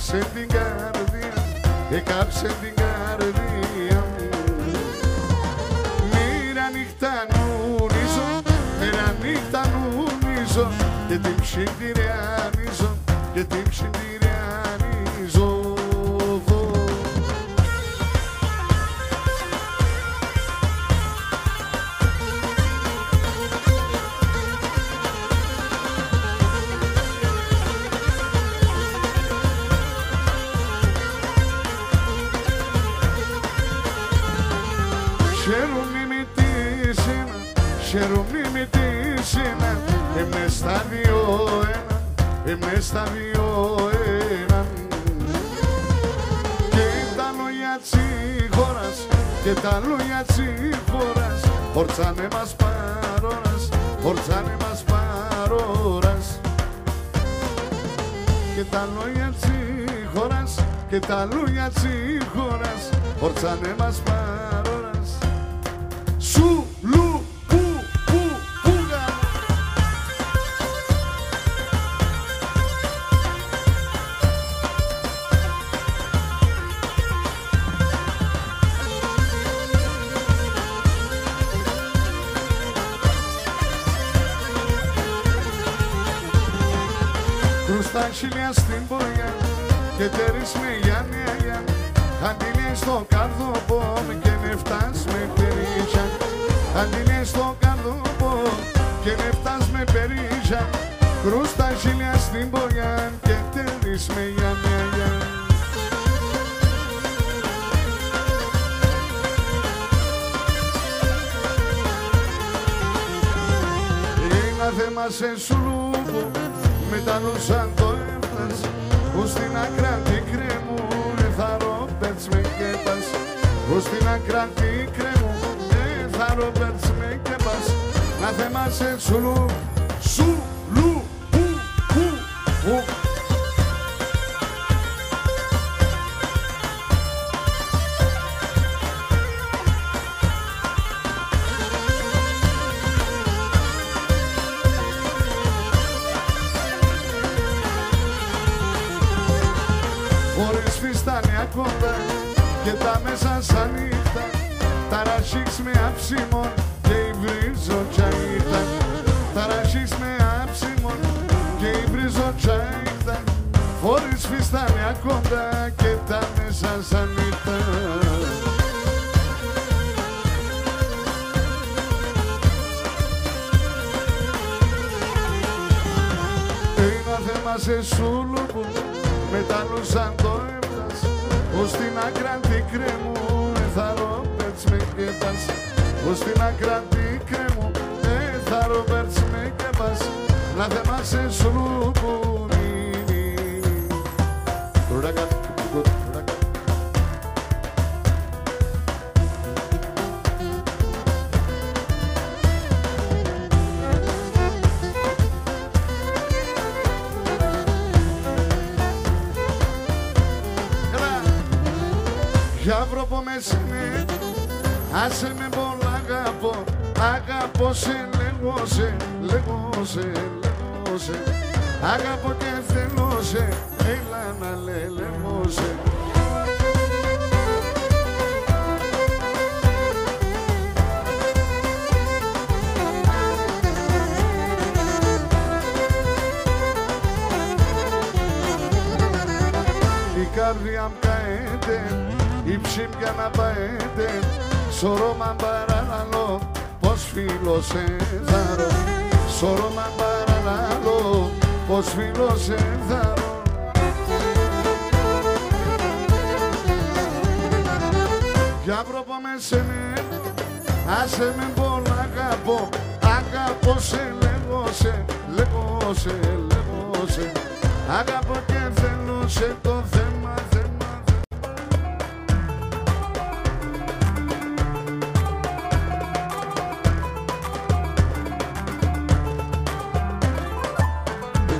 Έκαψε την καρδιά Έκαψε την καρδιά μου. Μοίρα νύχτα νουνίζω Μοίρα νύχτα νουνίζω Και την ψυντηριανίζω Και την ψυντηριανίζω στα δύο ένα, είμαι στα δύο ένα Και τα λόγια τσίχωρας, και τα λόγια τσίχωρας Χορτσάνε μας παρόρας, χορτσάνε μας παρόρας και τα λόγια τσίχωρας και τα λόγια τσίχωρας χορτσάνε μας παρόρας και τέρις με Γιάννη Αγιά Αντιλέ στο καρδόπο και νεφτάς με περίζα Αντιλέ στο καρδόπο και νεφτάς με περίζα Κρούστα χιλιά στην πορεία και τέρις με Γιάννη Αγιά Ένα θέμα σε σουλούπο μετανούσαν το έφτας που στην ακράτη που στην ακράτη κρέμου θα πέτς με κέπας να θέμα σε σουλού σουλού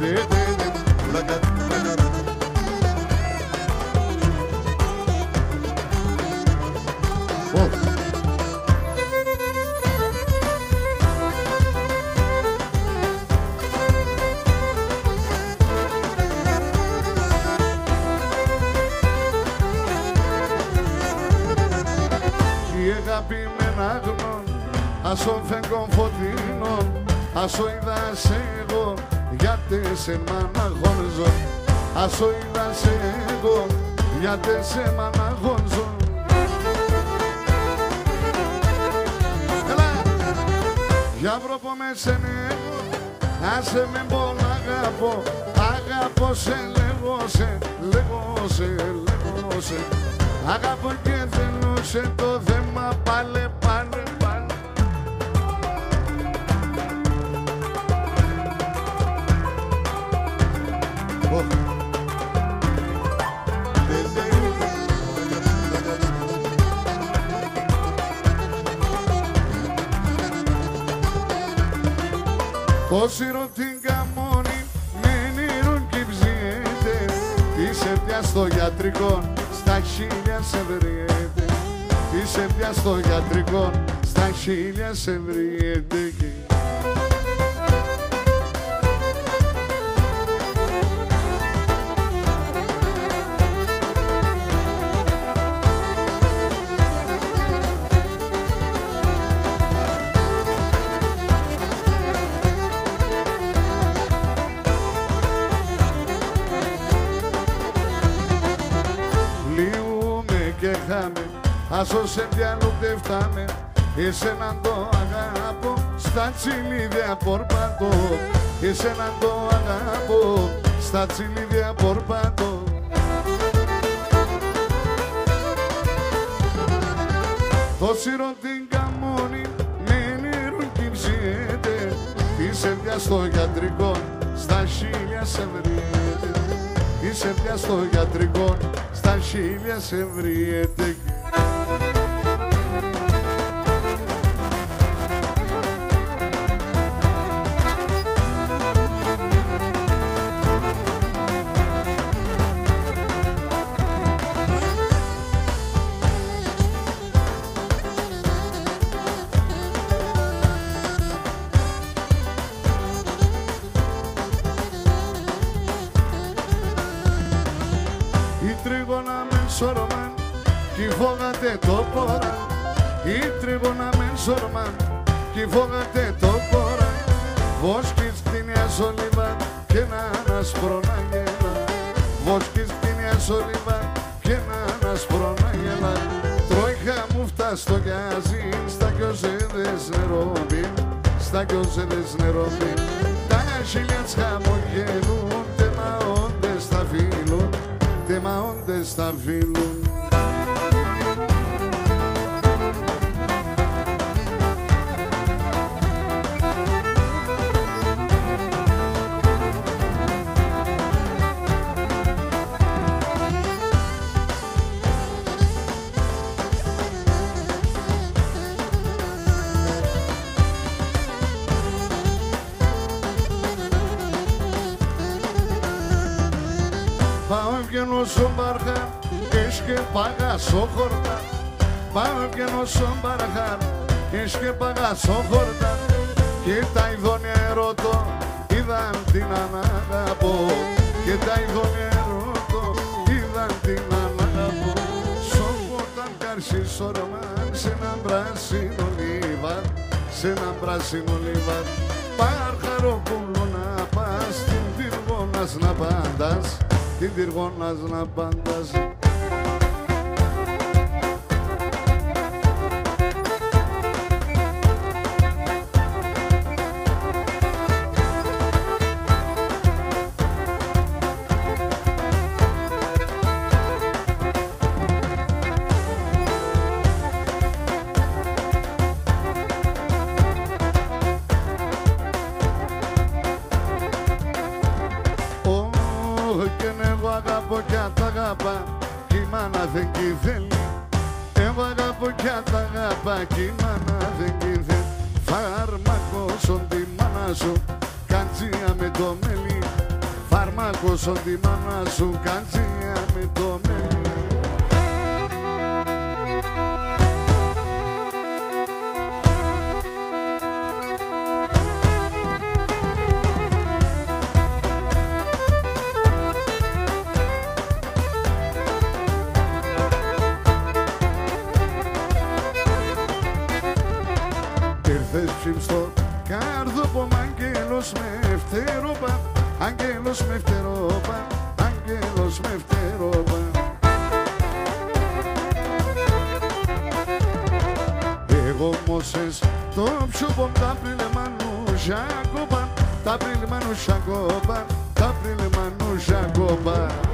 de γιατί σε μαναγωνζω Ασο είδα σε εγώ γιατί σε μαναγωνζω Για βρω με σενέ Άσε με πολλά αγαπώ. Αγαπώ σε λέγω σε Λέγω σε λέγω σε. Αγαπώ και θέλω σε το θέμα πάλε Όσοι την καμόνι με νερούν και ψιέται Είσαι πια στο γιατρικό, στα χίλια σε βριέται Είσαι πια στο γιατρικό, στα χίλια σε βριέται Άσο σε φτάμε Εσένα το αγάπω Στα τσιλίδια πορπάτω Εσένα το αγάπω Στα τσιλίδια πορπάτω Το σύρο την καμόνι με νερούν κι ψιέται Είσαι πια στο γιατρικό Στα χίλια σε βριέται Είσαι πια στο γιατρικό Στα χίλια σε βριέται την πυργώνας σου, καντζία με το μέλι. Φάρμακο τη μάνα σου, καντζία με το μέλι να παντάζει φτερόπα Άγγελος με φτερόπα Άγγελος με φτερόπα. Εγώ μόσες το πιο ποντά πριλεμάνου Ζακόπα Τα πριλεμάνου Ζακόπα Τα πριλεμάνου Ζακόπα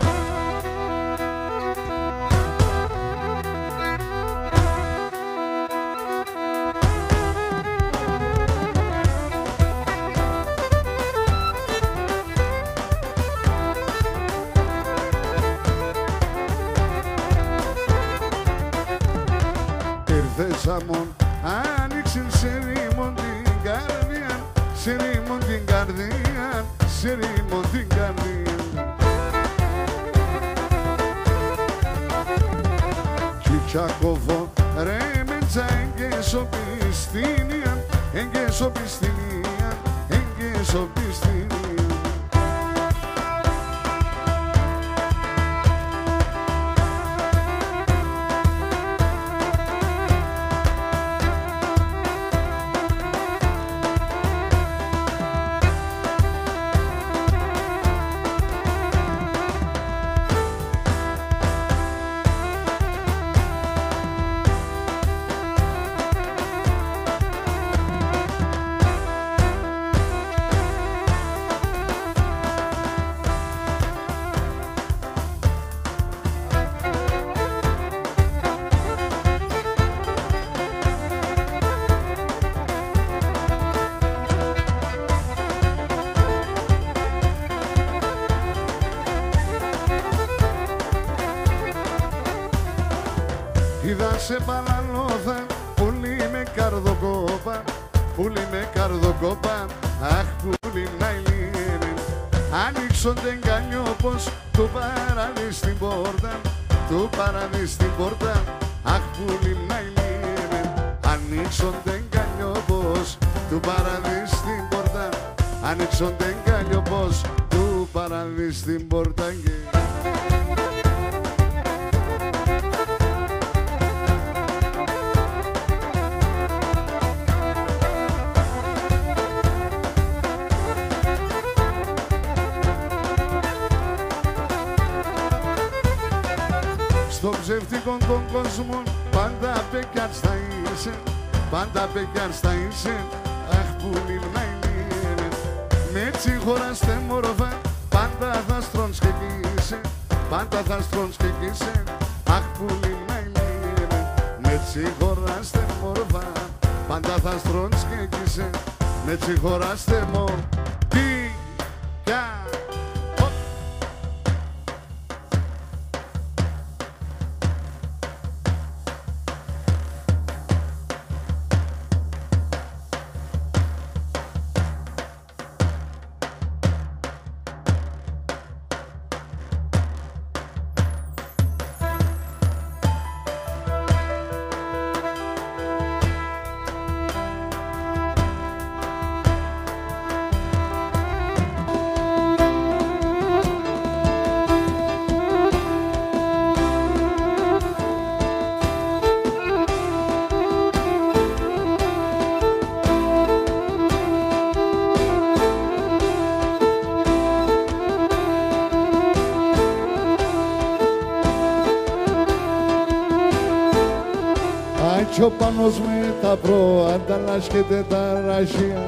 κι ο Πάνος με τα πρόαντα και τα ραζία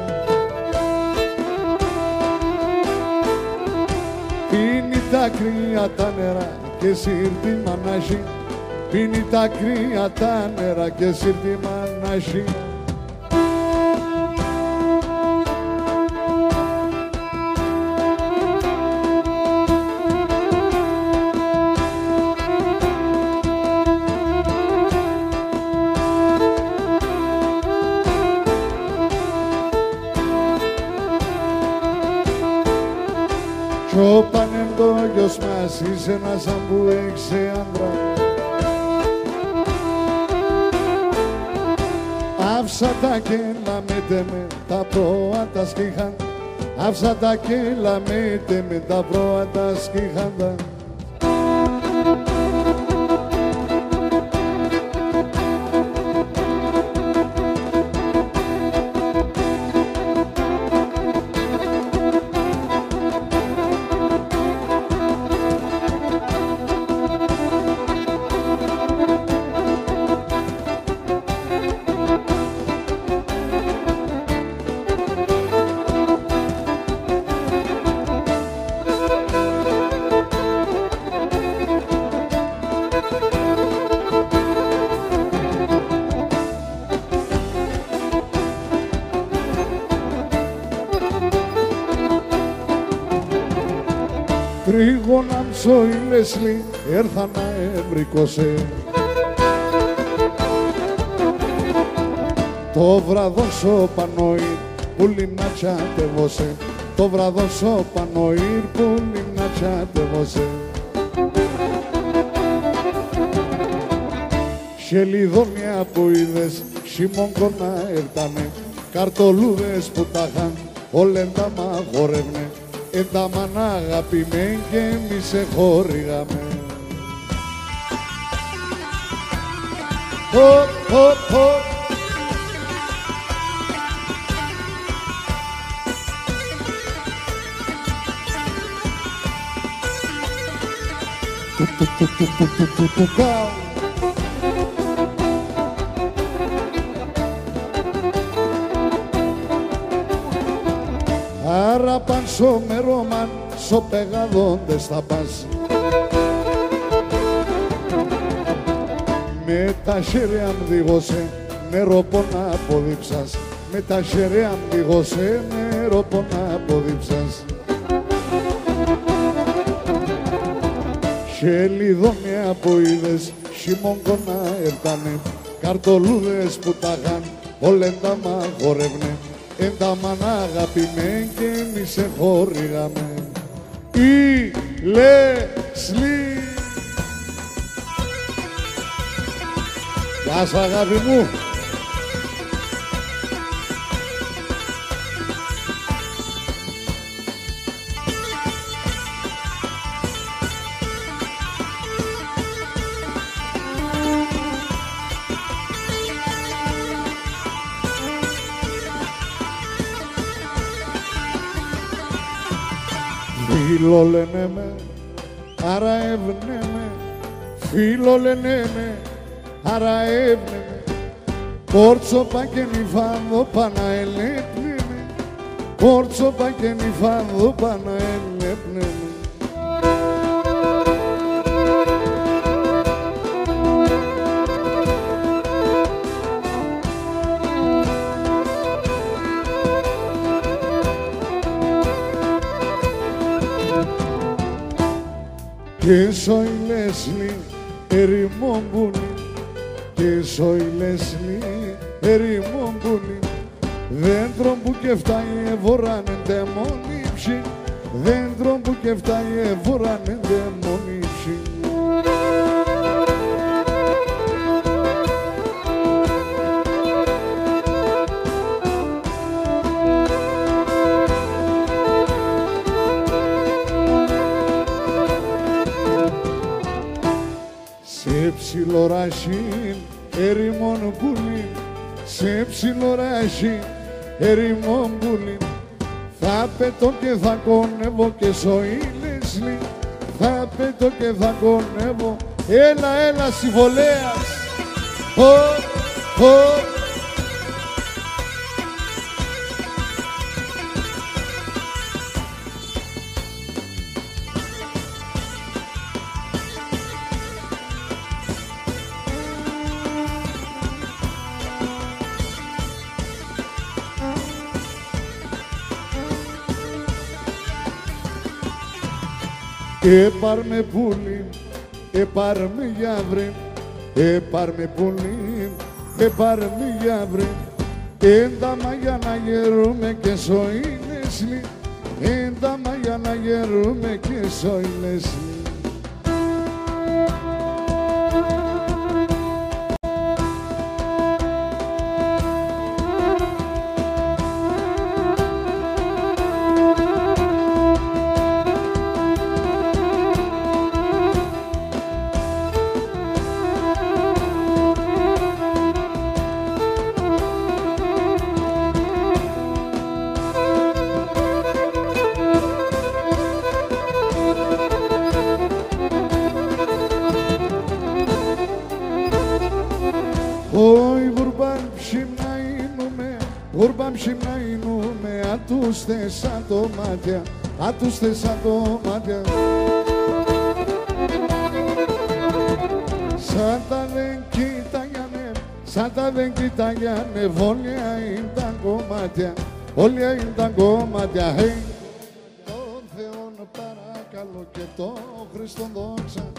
Πίνει τα κρύα τα νερά και σύρτη μαναζί Πίνει τα κρύα τα νερά και σύρτη μαναζί Κι ο πανεντόγιος μας είσαι ένας σαν που έξε άντρα. Άφσα τα κέλα με με τα πρόατα σκύχαν. Άφσα τα κέλα με με τα πρόατα σκύχαν. τρίγωνα ψωήλεσλι έρθα να εμπρικώσε. Το βραδό σο πανόη που να τσάτευωσε το βραδό σο πανόη που να τσάτευωσε. Χελιδόνια που είδες σιμόγκονα έρτανε καρτολούδες που τα είχαν όλεν τα μαγορεύνε εν τα μάνα αγαπημέν και εμείς σε χορηγαμε. Hop, hop, hop. Άρα παν σο μερόμαν, σο πεγαδόντες θα πας. Με τα χέρια μου δίγωσε, νερό πονά αποδείψας. Με τα χέρια μου δίγωσε, νερό πονά αποδείψας. Χελιδόνια που είδες, χειμώγκονα έρτανε, καρτολούδες που τα είχαν, όλεν τα μαγορεύνε εν τα μάνα αγαπημέν και εμείς σε χορηγαμε. Η Λεσλή. Γεια σου αγάπη μου. Φίλο λένε με, άρα έβνε με, φίλο λένε με, άρα έβνε με. Κόρτσο πα και νυφάδο πανά ελέπνε με, κόρτσο πα και νυφάδο πανά Και soy Leslie, ερημόν πουνί Και soy Leslie, ερημόν πουνί Δέντρο που και φτάει ευωράνε δαιμονίψη Δέντρο που και φτάει ευωράνε δαιμονίψη Σε ψιλοράσιν ερημόν πουλί. Σε ψιλοράσιν ερημόν πουλί. Θα πέτω και θα κονεύω και σοήλεσλι Θα πέτω και θα κονεύω. Έλα, έλα, συμβολέας. Χω, χω, Έπαρ με πουλί, έπαρ με γιαύρι, έπαρ με πουλί, έπαρ με γιαύρι. Ένταμα για να γερούμε και σοήλεσλι, ένταμα για να γερούμε και σοήλεσλι. Αν τους θες σαν το μάτια, αν τους θες σαν το μάτια. Σαν τα δεν κοίταγανε, σαν τα δεν κοίταγανε, όλια είναι τα κομμάτια, όλια είναι τα κομμάτια, hey. Τον Θεόν παρακαλώ και το Χριστό δόξα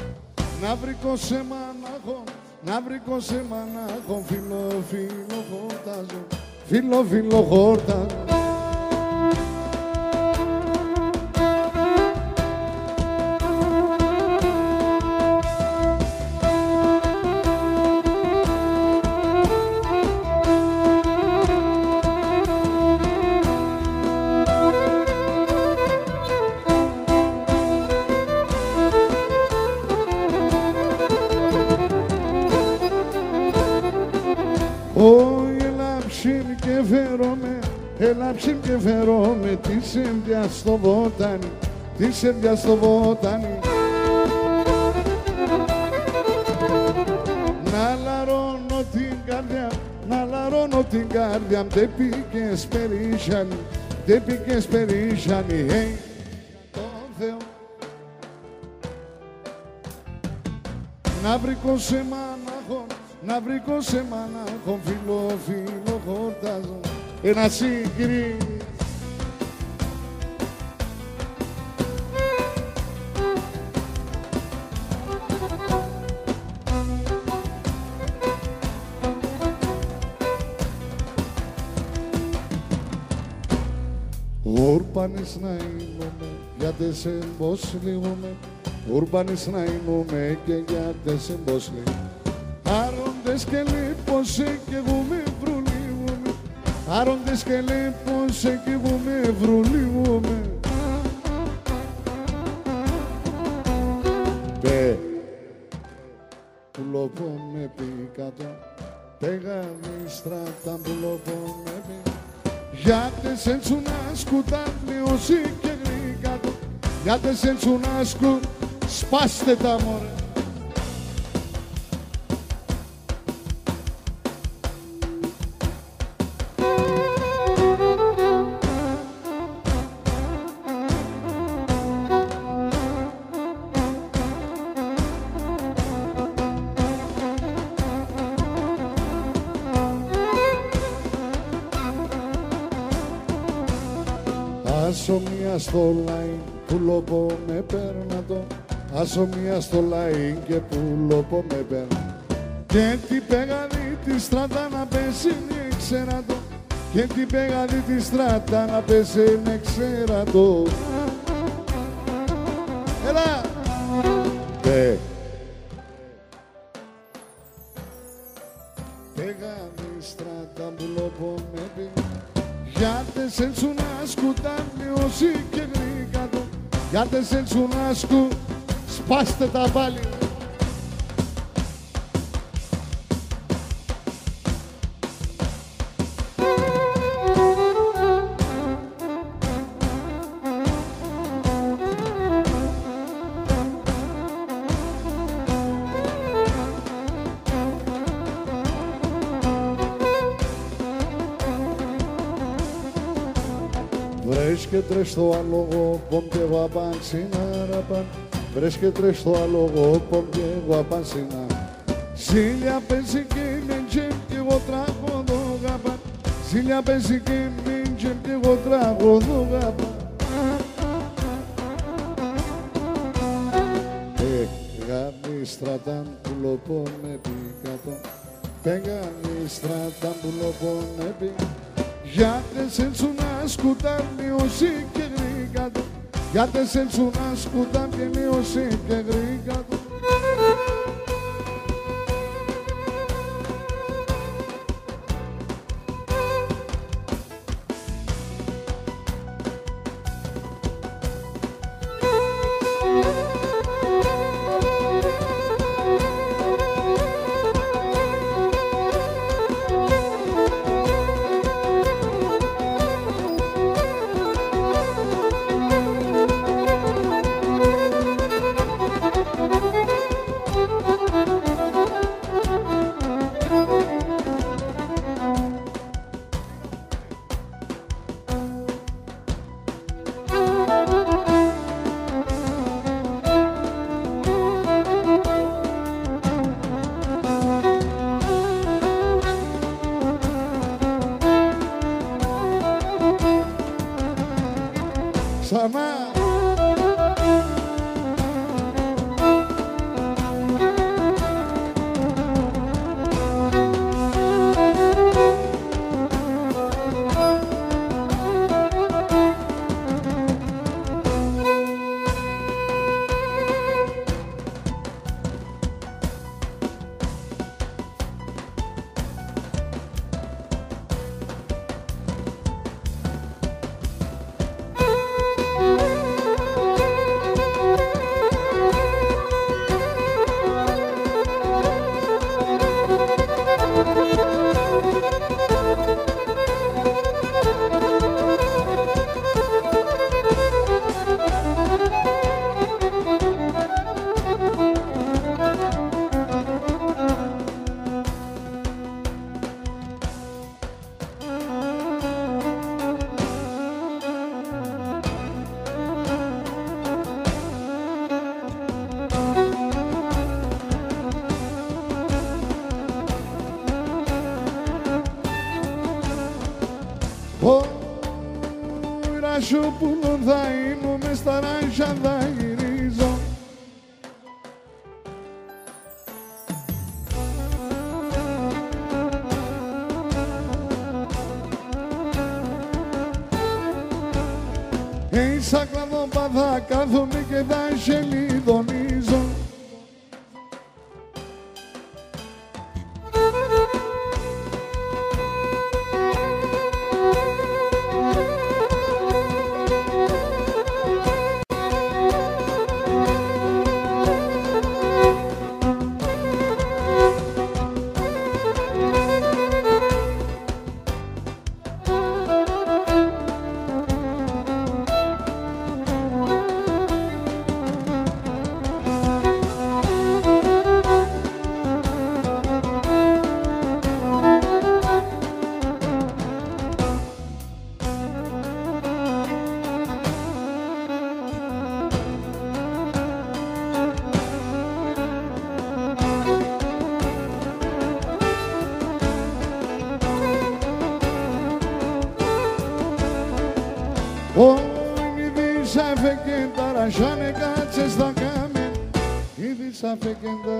να βρήκω σε μανάχο, να βρήκω σε μανάχο φίλο φίλο χορτάζω, φίλο φίλο χορτάζω στο βότανι, τη σέντια στο βότανι. Να λαρώνω την καρδιά, να λαρώνω την καρδιά μου, δεν πήγες περίσσανη, δεν πήγες περίσσανη, hey, το Θεό. Να βρήκω σε μάναχο, να βρήκω σε μάναχο, φίλο, φίλο, χορτάζω ένα σύγκρι. Ούρπανης να είμαι, γιατί σε μπος λίγουμε Ούρπανης να είμαι και γιατί σε μπος λίγουμε Άροντες και λίπος και εγώ με Άροντες και λίπος σε κύβουμε, βρουλίγουμε Πε, πουλοπώ με πει κάτω Πεγάνει στράτα πουλοπώ με πει Γιατί σε να σκουτάνει όσοι και γρήγατο Γιατί σε να σκου σπάστε τα μωρέ. Άσο μία στο λαϊν, πουλοπό με πέρνατο Άσο μία στο λαϊν και πουλοπό με πέρνατο Και την πέγαδη τη στράτα να πέσει με ξέρατο Και την πέγαδη τη στράτα να πέσει με ξέρατο Έλα! Σε τσουνάσκου σπάστε τα πάλι Βρίσκεται στο άλογο, πομ και γουαπάν συνάρα Βρίσκεται στο άλογο, πομ και γουαπάν συνάρα Σίλια παίζει και μεντζεμ και εγώ τραγωδό γαπάν. Σίλια παίζει και μεντζεμ και εγώ τραγωδό γαπάν. Πέγανη στρατάν που λοπώνε πικάτω Πέγανη στρατάν που λοπώνε πικάτω γιατί σε να σκουτάνει όσοι και γρήγατο Γιατί σε να σκουτάνει όσοι και γρήγατο σε traffic in the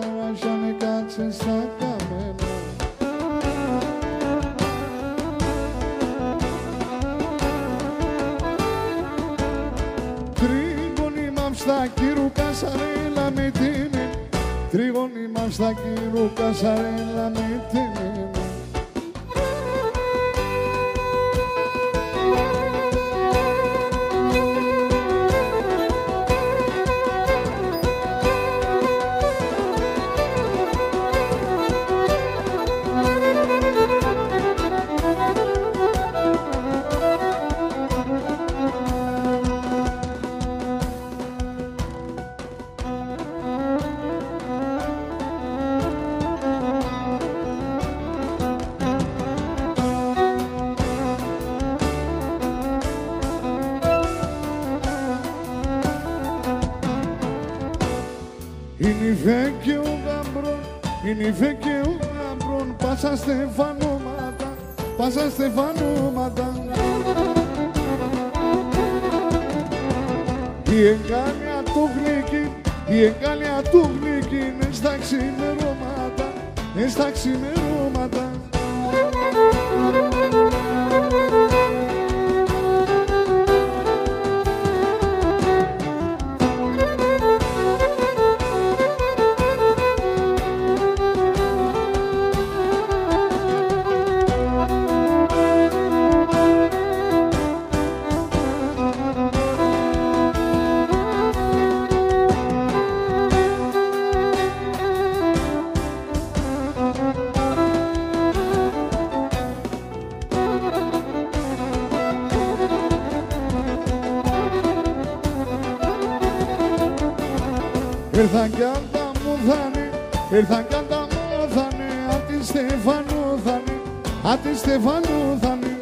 Ήρθαν κι ανταμώθανε, απ' τη Στεφανούθανε, απ' τη Στεφανούθανε.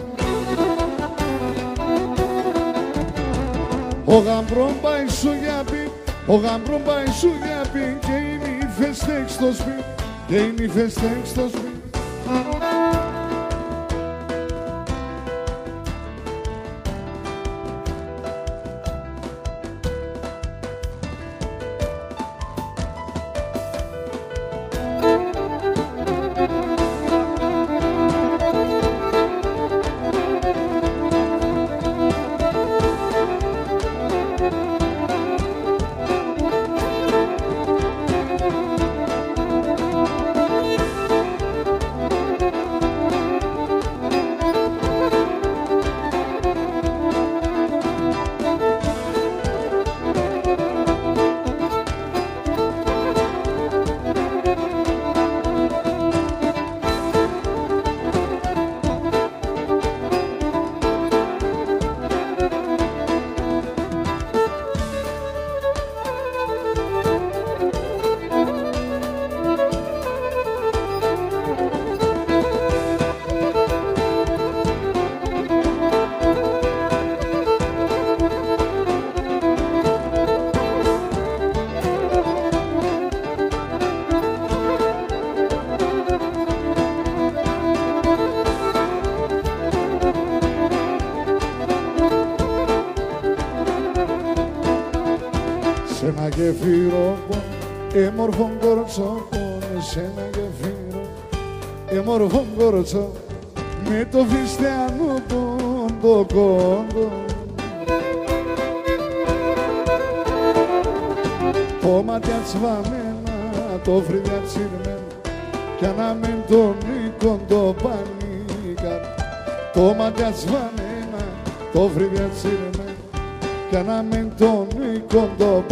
Ο γαμπρόν πάει σου για πει, ο γαμπρόν πάει σου για πει και είναι η φεστέξ στο και είναι η φεστέξ στο. Έμορφο κορτσό σε ένα γεφύρο έμορφο κορτσό με το φιστιανό το κόντο το μάτια τσβαμένα, το φρύδια τσιρμένα κι αναμένει τον οίκον το πανίκα το μάτια τσβαμένα, το φρύδια τσιρμένα κι αναμένει τον οίκον το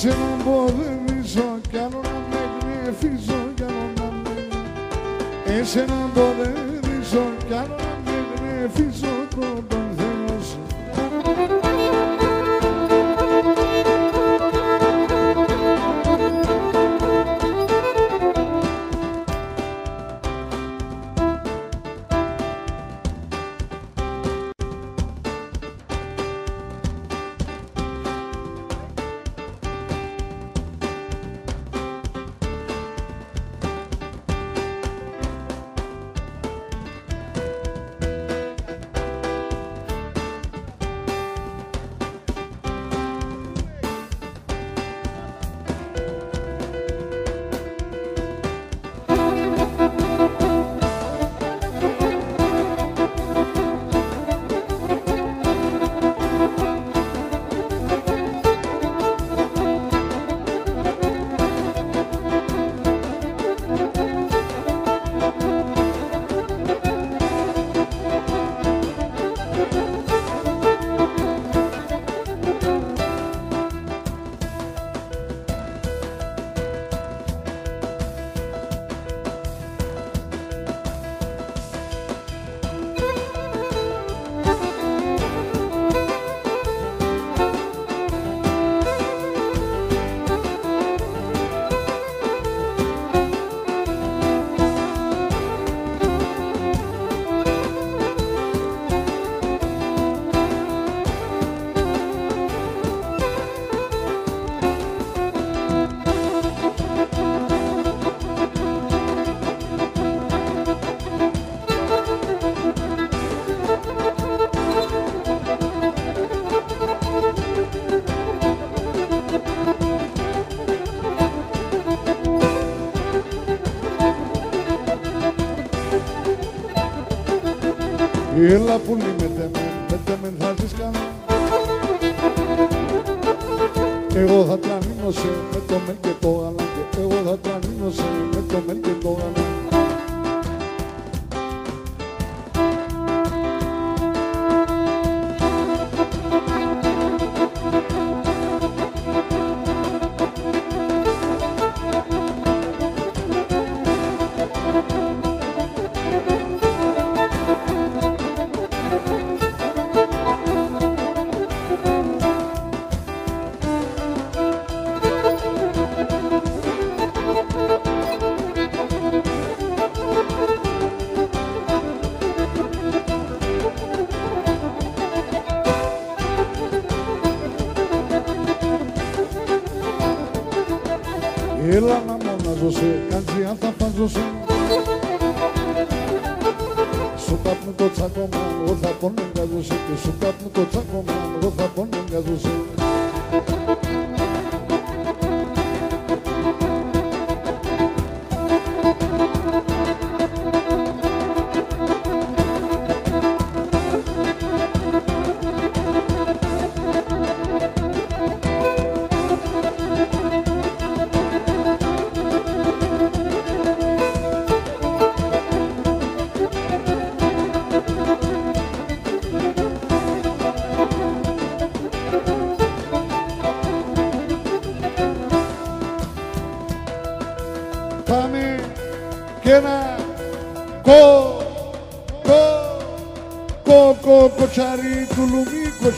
πανίκα Έλα πουλί με τεμέν, με τεμέν θα ζεις καλά Εγώ θα τρανίνω ανήνωσε με το μεν και το αλλά και εγώ θα το ανήνωσε με το μεν και το αλλά.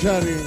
Charlie.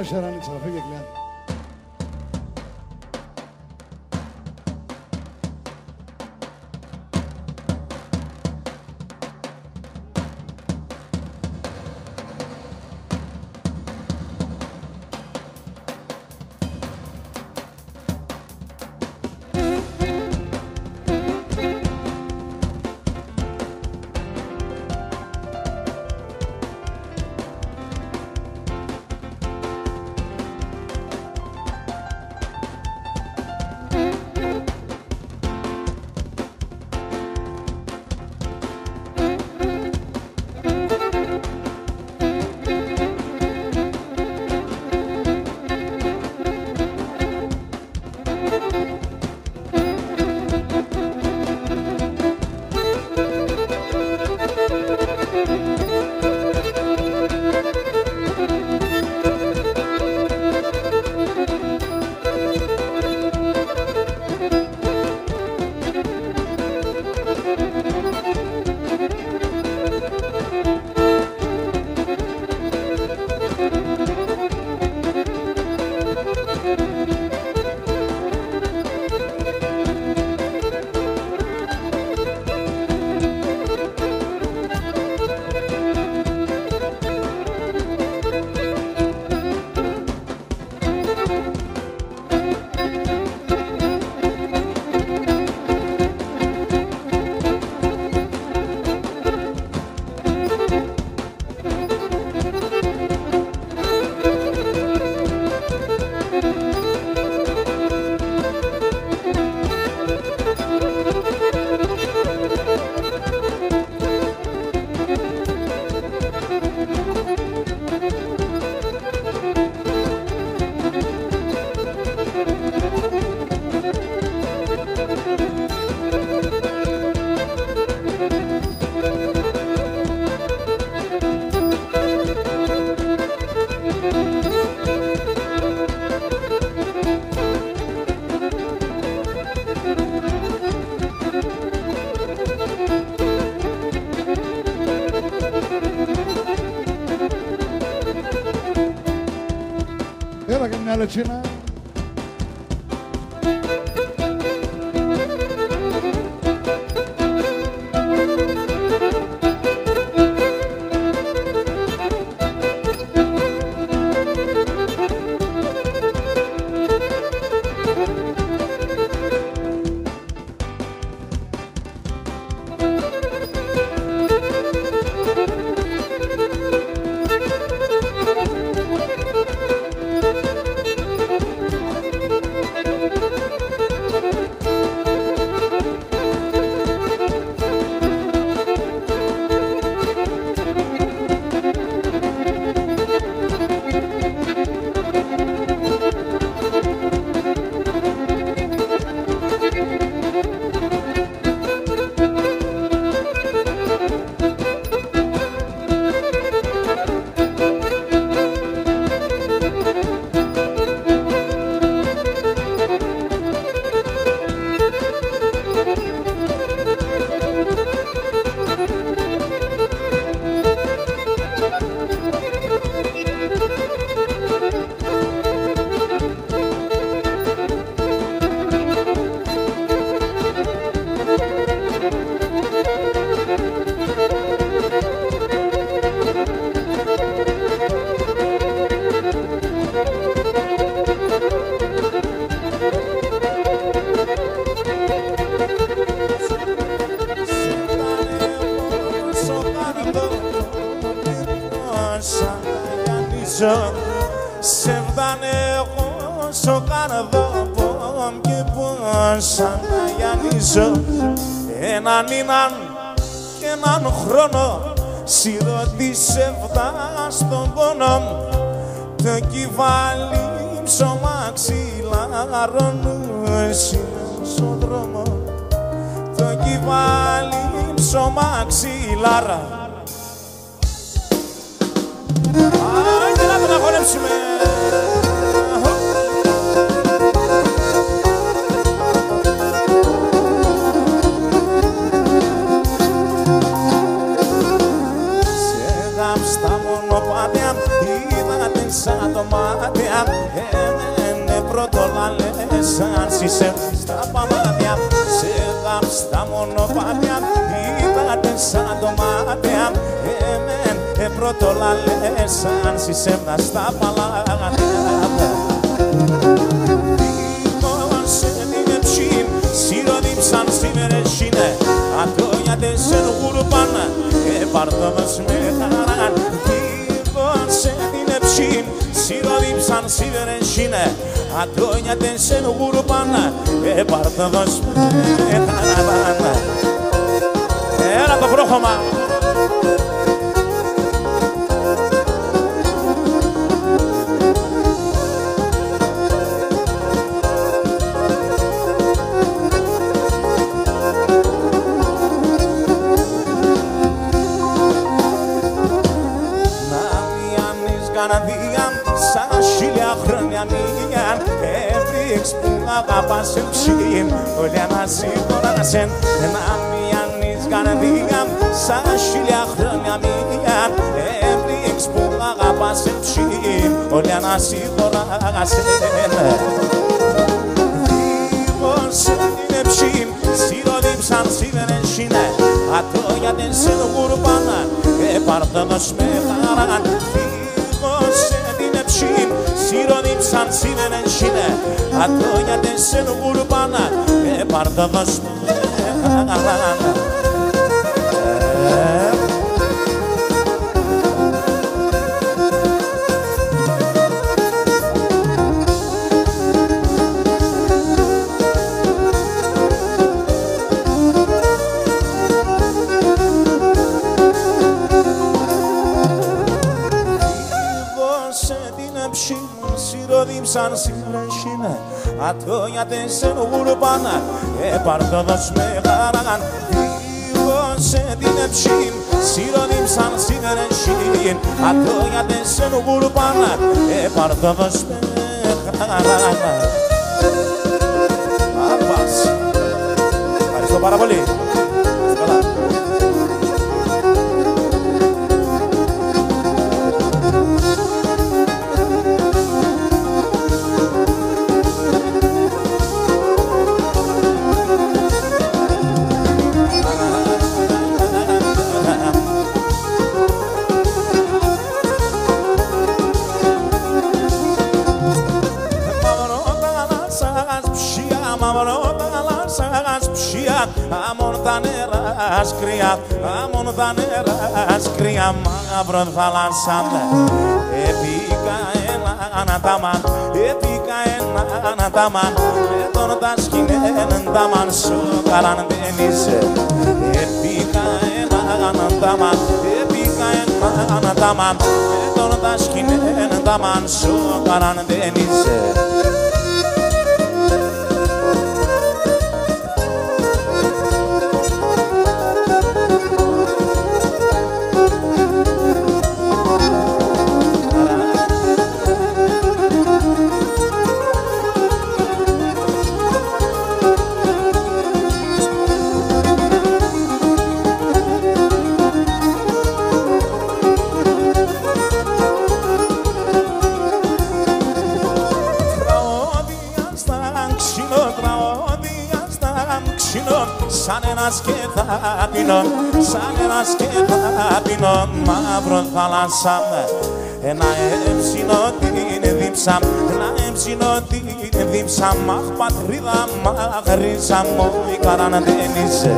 عشرة acknowledging σαν σισέμνα στα παλάτια σε την εψήν σιροδίψαν σήμερα εσύνε ατόγιατε σε γουρπάνα επαρτώμας με χαράν. Σε την εψήν σιροδίψαν σήμερα εσύνε ατόγιατε σε γουρπάνα επαρτώμας με χαράν αγαπάς εμψήν Όλοι αναζήτωνα σεν. Να μοιάνεις καρδιά Σαν χίλια χρόνια μία Έμβριξ που αγαπάς εμψήν Όλοι αναζήτωνα σεν. Δίβωσε την εμψήν Σιροδίψαν σήμερα σύνε Ατόγια την σε γουρπάνα Επαρθένος με χαράν. Δίβωσε την εμψήν Σιροδίψαν σήμερα σύνε Ατόγια την σε γουρπάνα Επαρθένος με χαράν σαν σύμπρεσινε ατόγιατε σε νουρπάνα επαρτόδος με χαράν. Σε την εψήν σιροδίμ σαν σύμπρεσιν ατόγιατε σε νουρπάνα επαρτόδος με χαράν Μαύρο θάλασσα Επίκα ένα τάμαν, επίκα ένα τάμαν Με τον τα σκηνέν τάμαν σου καραν δεν είσαι Επίκα ένα τάμαν, επίκα ένα τάμαν Με τον τα σκηνέν τάμαν σου καραν δεν σκετάτινο, σαν ένας σκετάτινο μαύρο θάλασσα. Ένα έμψινο την δίψα, ένα έμψινο την δίψα. Μαχ πατρίδα μαγρίζα μου η καραντένισε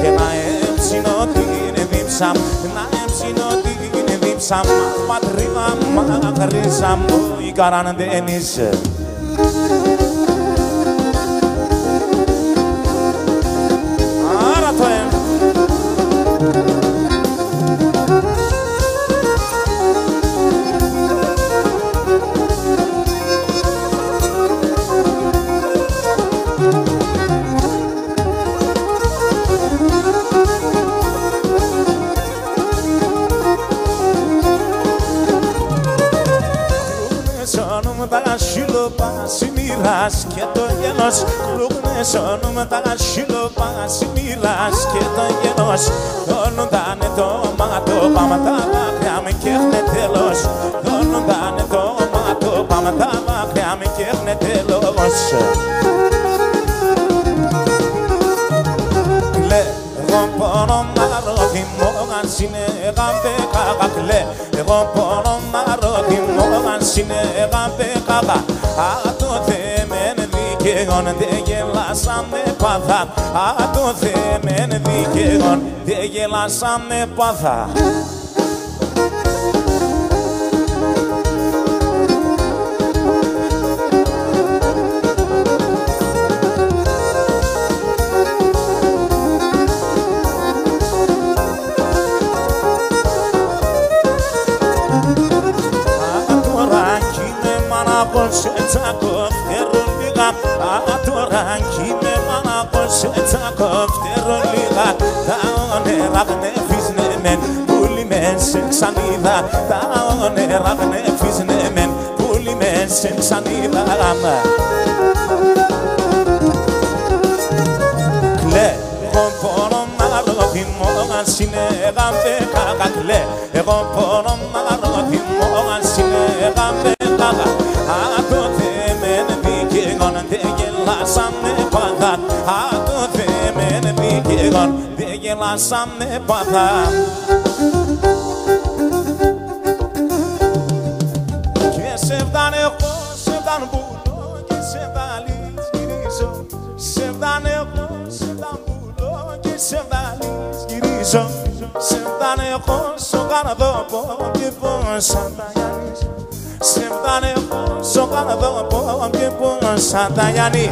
και ένα έμψινο την δίψα, ένα έμψινο την δίψα. Μαχ πατρίδα μαγρίζα μου η καραντένισε Κρούγνε σώνουμε τα σύλλοπα μοίρας και το γένος. Δώνοντανε το μάτο πάμε τα δάκρυα με και έρνε τέλος Δώνοντανε το μάτο πάμε τα δάκρυα με και έρνε τέλος. Κλε, εγώ πόνο μάρο θυμόγαν συνεγάμπε καγακλέ Εγώ πόνο μάρο θυμόγαν συνεγάμπε καγα δικαίων δεν γελάσαμε πάθα Α, το θεμέν δικαίων δεν γελάσαμε πάθα σε τσακοφτερό λίγα Α, τώρα με μάνα πως σε τσακοφτερό λίγα. Τα όνερα γνέφισνε μεν πουλί μεν σε ξανίδα Τα όνερα γνέφισνε μεν πουλί μεν σε ξανίδα Κλε, πόνο μάρο θυμόγα συνέγαμε κακακλέ Εγώ πόνο μάρο θυμόγα συνέγαμε δεν γελάσαμε πάντα Και σε φτάνε εγώ, σε φτάνε πουλό και σε φτάνεις γυρίζω. Σε φτάνε εγώ, σε φτάνε πουλό και σε φτάνεις γυρίζω. Σε φτάνε εγώ, στο καρδόπο και πώς ανταγιάνεις Σε φτάνε εγώ, στο καρδόπο και πώς σαν τα Γιάννη.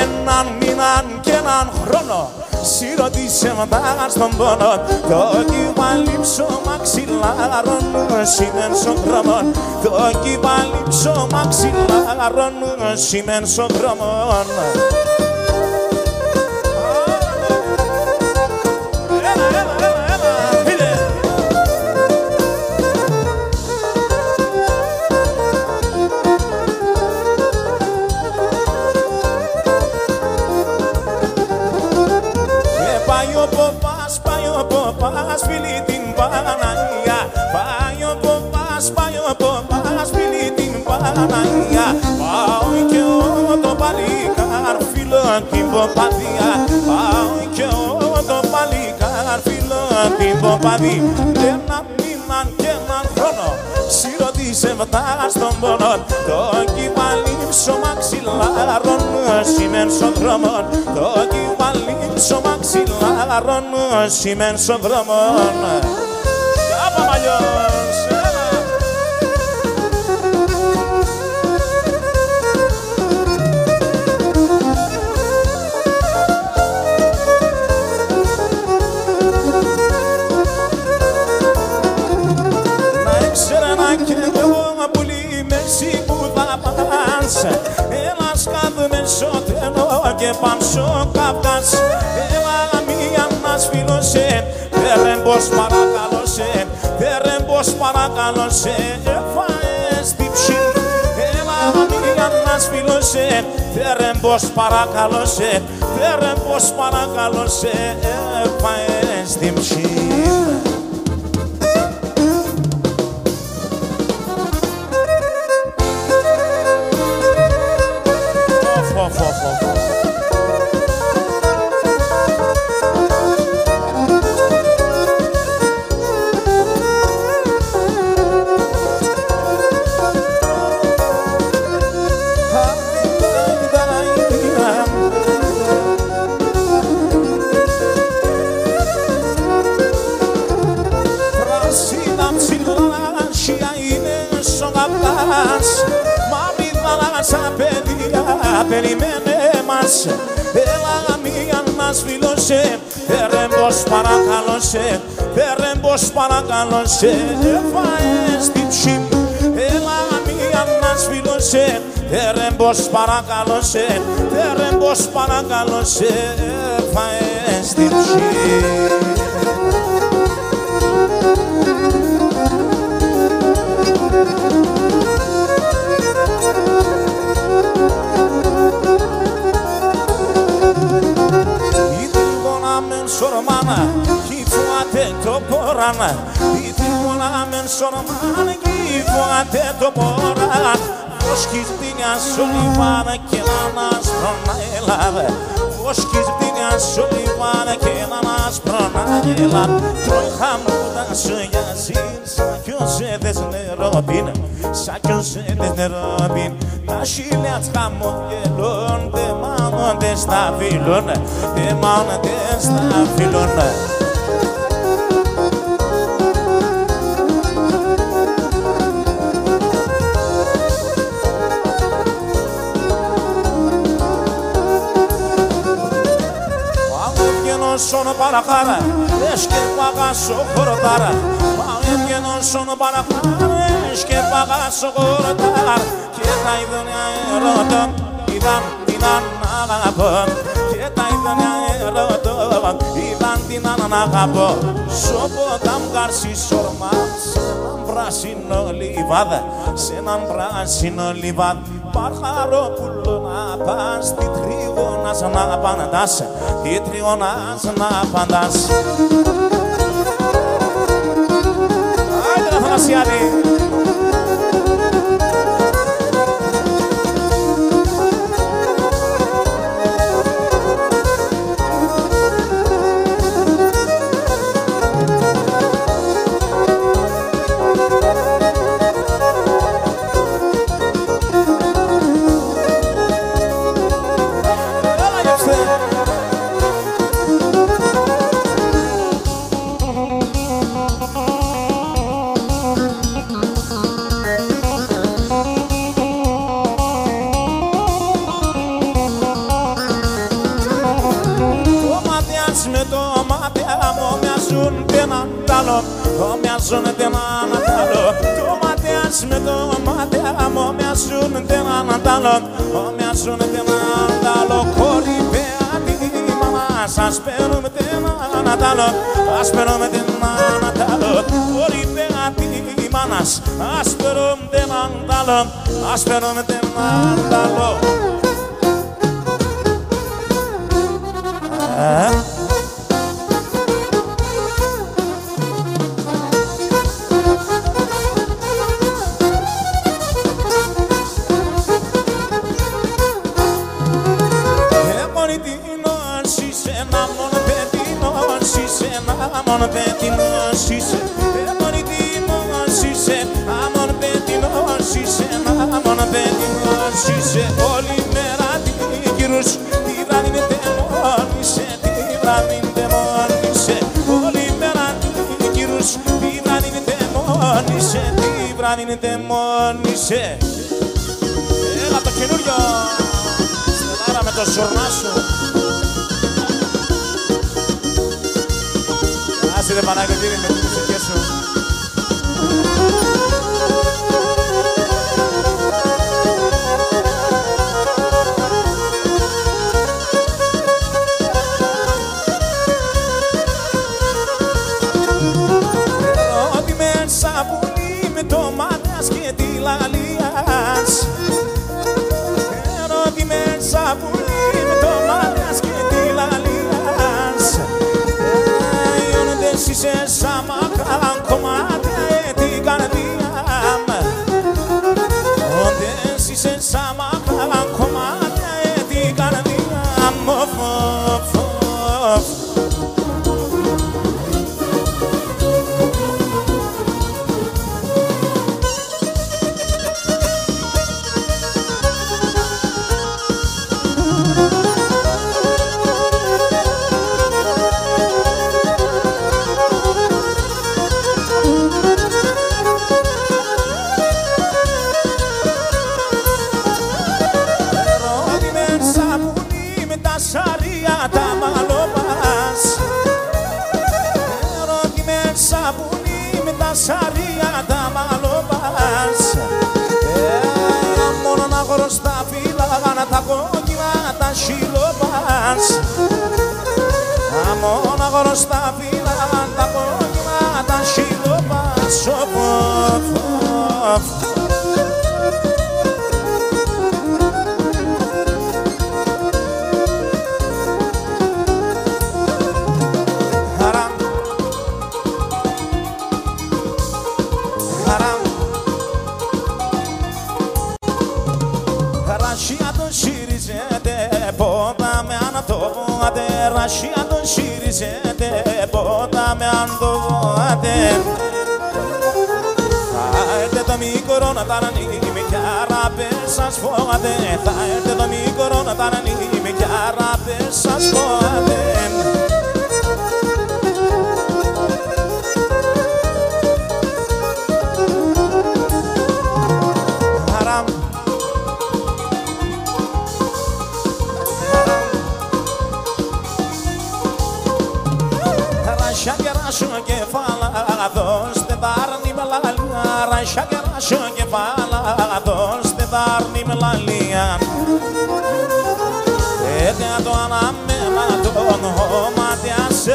Έναν μήνα και έναν χρόνο Συρωτήσε με τα στον πόνο το κύμα ψώμα ξυλάρων σήμεν στον δρόμο. Το κύμα ψώμα ξυλάρων σήμεν στον την ποπαδία Πάω και εγώ το παλικάρ φίλο την ποπαδία Ένα μήνα και έναν χρόνο Σιρωτήσε βατά στον πόνο. Το κυβαλύψω μαξιλάρων Σήμεν στον δρόμο Το κυβαλύψω μαξιλάρων Σήμεν στον δρόμο Κάπα μαλλιός και παμσό καπτάς. Έλα μία μας φιλώσε Τέρεμπος παρακαλώ σε Τέρεμπος παρακαλώ σε Έφαες την ψή Έλα μία μας φιλώσε Τέρεμπος παρακαλώ σε Τέρεμπος παρακαλώ σε Έφαες την ψή παρακαλώ σε Ερέμπος παρακαλώ σε Έφαες την ψήμ Έλα μία μας φιλώσε Ερέμπος παρακαλώ σε Ερέμπος παρακαλώ σε Έφαες την ψήμ το ποράνα. Ιτριγωνάμεν σορμάνα, κι φουάτε το ποράνα. Βόσκης δίνια σολιβάνα και έναν άσπρονα Ελλάδα. Βόσκης δίνια σολιβάνα και έναν άσπρονα Ελλάδα. Τρώει χαμούδα σου για ζήν, σαν κι οσέδες νερόπιν, σαν κι οσέδες νερόπιν. Τα χίλια χαμογελώνται, μάνονται στα φιλώνα, δεν μάνονται στα φιλώνα. Βγαίνω σον παραχάρα, λες και παγάσω χορτάρα. Πάμε βγαίνω σον παραχάρα, λες και παγάσω χορτάρα. Και τα ειδονιά ερωτώ, είδαν την αναγαπώ. Και τα ειδονιά ερωτώ, είδαν την αναγαπώ. Σώπο τα μγάρσι σορμάς, σε έναν πράσινο λιβάδ, σε έναν πράσινο λιβάδ. Παρχαρόπουλο να πας, τι τρίγωνας να απαντάς, τι τρίγωνας να απαντάς. Άιντε Αθανασιάδη. Το μοιάζουν τ' έναν τ' άλλο. Το μάτιας με το μάτια μου μοιάζουν τ' έναν τ' άλλο. Το μοιάζουν τ' έναν τ' άλλο. Κορυφαία τη μάνα σας παίρνουμε τ' έναν τ' άλλο. Ας παίρνουμε τ' έναν τ' άλλο. Κορυφαία τη μάνα Ας παίρνουμε τ' έναν τ' άλλο. Ας παίρνουμε τ' έναν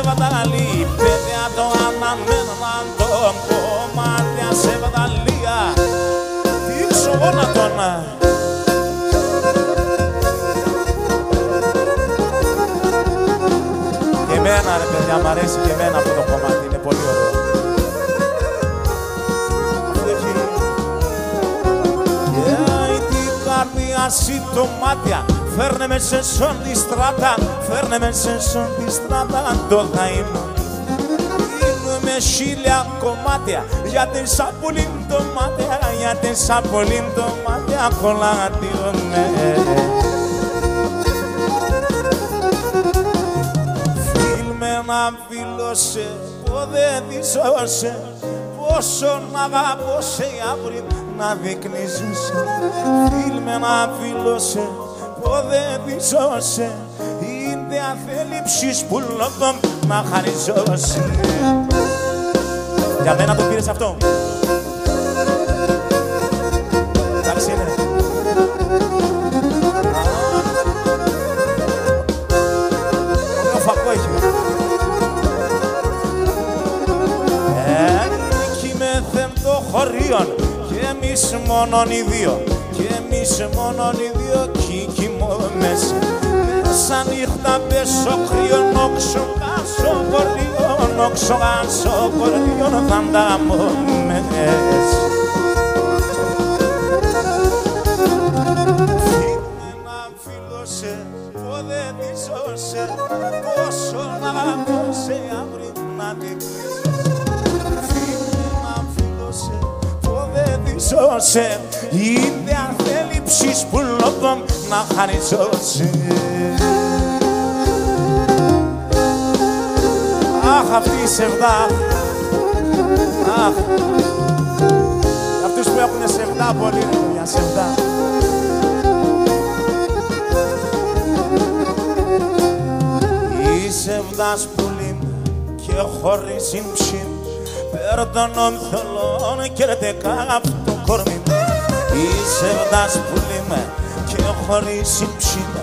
βαταλή Παιδιά το αναμένα τον χωμάτια σε βαταλία. Δείξω εγώ να τον Και εμένα ρε παιδιά, μ' αρέσει και εμένα αυτό το κομμάτι, είναι πολύ ωραίο. Και την καρδιά συντομάτια, φέρνε με σε σον τη στράτα, φέρνε με σε σον τη στράτα το καημό. με χίλια κομμάτια, γιατί σαν πουλήν το μάτια, γιατί σαν πουλήν το μάτια κολλάτιονε. Φίλμε να φίλωσε, πόδε δισώσε Πόσο να αγαπώ σε αύριο να δεικνύζεσαι Φίλμε να φίλωσε, πόδε δισώσε Είναι αθέληψης που λόγω να χαριζώσει. Για μένα το πήρες αυτό. Εντάξει είναι Ωραίο φακό έχει. Εκεί με θεμτό χωρίον. Και εμείς μόνον οι δύο. Και εμείς μόνον οι δύο κι κοιμόμες Μέσα νύχτα πέσω κρύον όξω κάσω κορδίον όξω κάσω κορδίον θα ανταμόμες Φίλμε να φίλωσε, πόδε τη σώσε Πόσο να αγαπώ σε αύριο να την κλείσω Φίλμε να φίλωσε, πόδε τη σε Είτε αν θέλει ψης που λόγω να σε Αχ αυτή η σεβδά. Αχ. Αυτούς που έχουν σεβδά πολύ μια σεβδά. Η σεβδάς πουλή και χωρίς συμψήν Περτώνων θολών και ρετεκά το κορμί μου Είσαι βδάς πουλί με και χωρίς συμψή με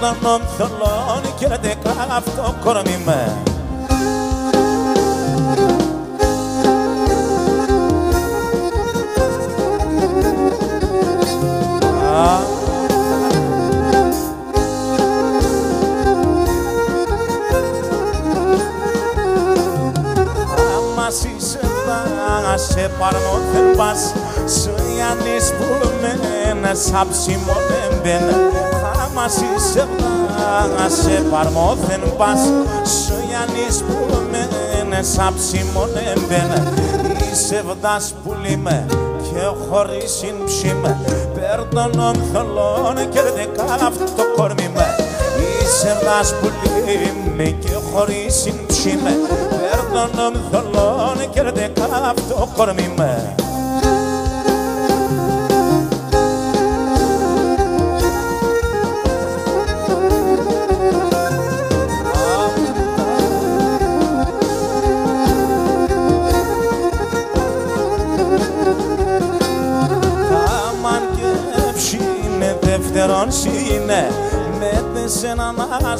Περτώνων θολών και ρετεκά αυτό μένα σαν ψημονέμπεν Άμα σε σε παρμόθεν πας. Σου Ιάννης που μένα σαν ψημονέμπεν Είσαι βδάς που λίμε και χωρίς συμψήμε Παίρνω θολών και δεκά αυτό κορμί με. Είσαι βδάς που λίμε και χωρίς συμψήμε Παίρνω θολών και δεκά αυτό κορμί με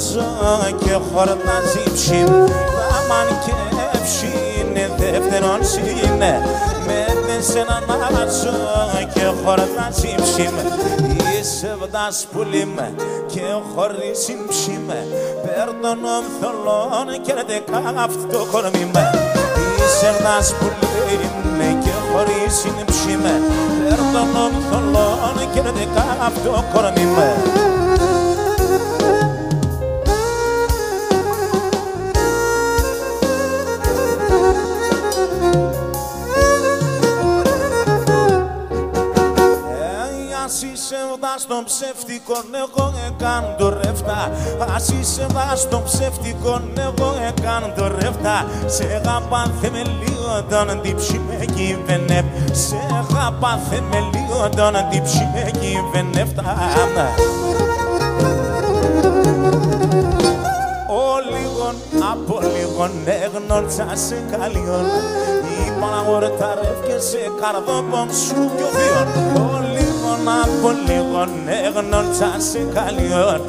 τεσσένα νάζω και χορτάζει ψήμ Αμάν και είναι δεύτερον είναι με τεσσένα νάζω και χορτάζει ψήμ Είσαι βδάς που λίμε και χωρίς ψήμε Παίρνω θολών και ρετεκά αυτό κορμί με Είσαι βδάς που λίμε και χωρίς ψήμε Παίρνω θολών και ρετεκά αυτό κορμί με στον ψεύτικο εγώ έκαν το ρεύτα. Ας είσαι στον ψεύτικο εγώ έκαν το ρεύτα. Σε αγαπά θεμελίο τον αντίψη με κυβενεύ Σε αγαπά θεμελίο τον αντίψη με κυβενεύτα Ο λίγον από λίγον έγνωσα σε καλιόν Είπα να γορταρεύκεσαι καρδόπον σου κι ο βίον από λίγο έγνωσα σε καλιόν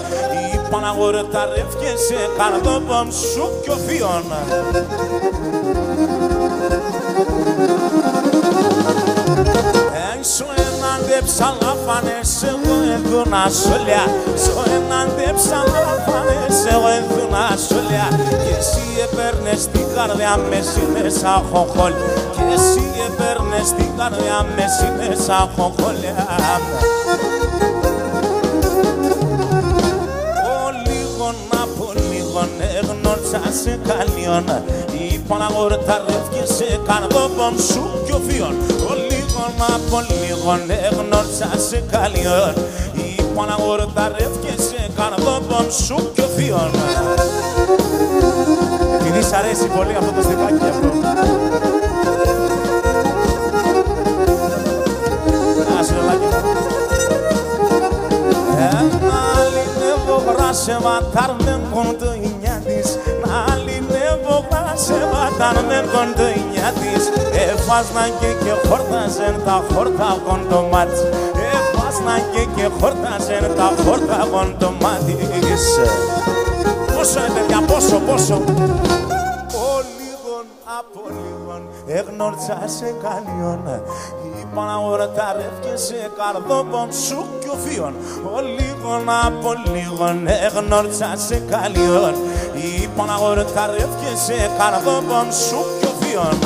Είπα να γορταρεύκεσαι καρδόπον σου κι ο βίον Σου ενάντεψα να φανες εγώ εδούνα σολιά Σου ενάντεψα να φανες εγώ εδούνα σολιά Και εσύ έπαιρνες την καρδιά μες συνέσα χοχόλ. Και εσύ έπαιρνες την καρδιά με συνέσα χοχόλια Ο λίγον από λίγον έγνωσα σε καλιόν Είπα να γορταρεύκεσαι καρδόπον σου κι ο βίον μα από λίγο έγνωσα σε καλιόν Είπα να γορταρεύκεσαι καρδόπον σου κι ο θείον Επειδή σ' αρέσει πολύ αυτό το στιβάκι αυτό λινεύω βράσε βατάρ κοντό η της Να λινεύω βράσε βατάρ κοντό η Έβασνα και και χόρταζεν τα χόρτα το μάτς. Έβασνα και και χόρταζεν τα χόρτα το μάτι Πόσο είναι παιδιά, πόσο, πόσο. Ο λίγον από λίγον έγνωρτσα σε καλιόν Είπα να ορταρεύκεσαι καρδόπον σου κι ο φίον Ο λίγον από λίγον έγνωρτσα σε καλιόν Είπα να ορταρεύκεσαι καρδόπον σου κι ο φίον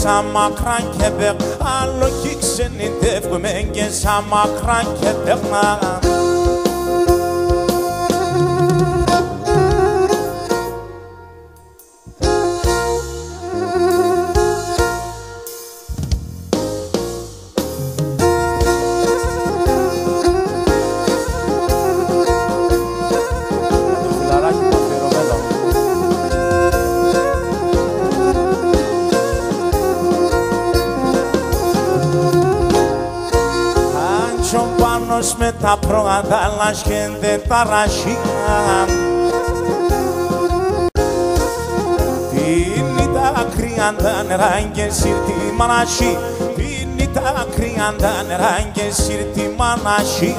σαν μακρά και πέχ Άλλο κι ξενιτεύκουμε και σαν μακρά και πέχνα πάνω με τα προγατάλα σκέντε τα ρασιά. Πίνει τα κρυάντα νερά και σύρτη μανασί Πίνει τα κρυάντα νερά και σύρτη μανασί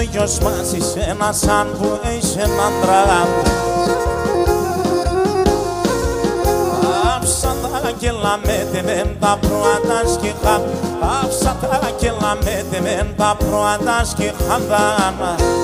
τσομπάνε το γιος μας είσαι ένα σαν που είσαι έναν τραγάδι Άψα τα κελά με τεμεν τα πρώτα σκηχά Άψα τα κελά με τεμεν τα πρώτα σκηχάντα Οι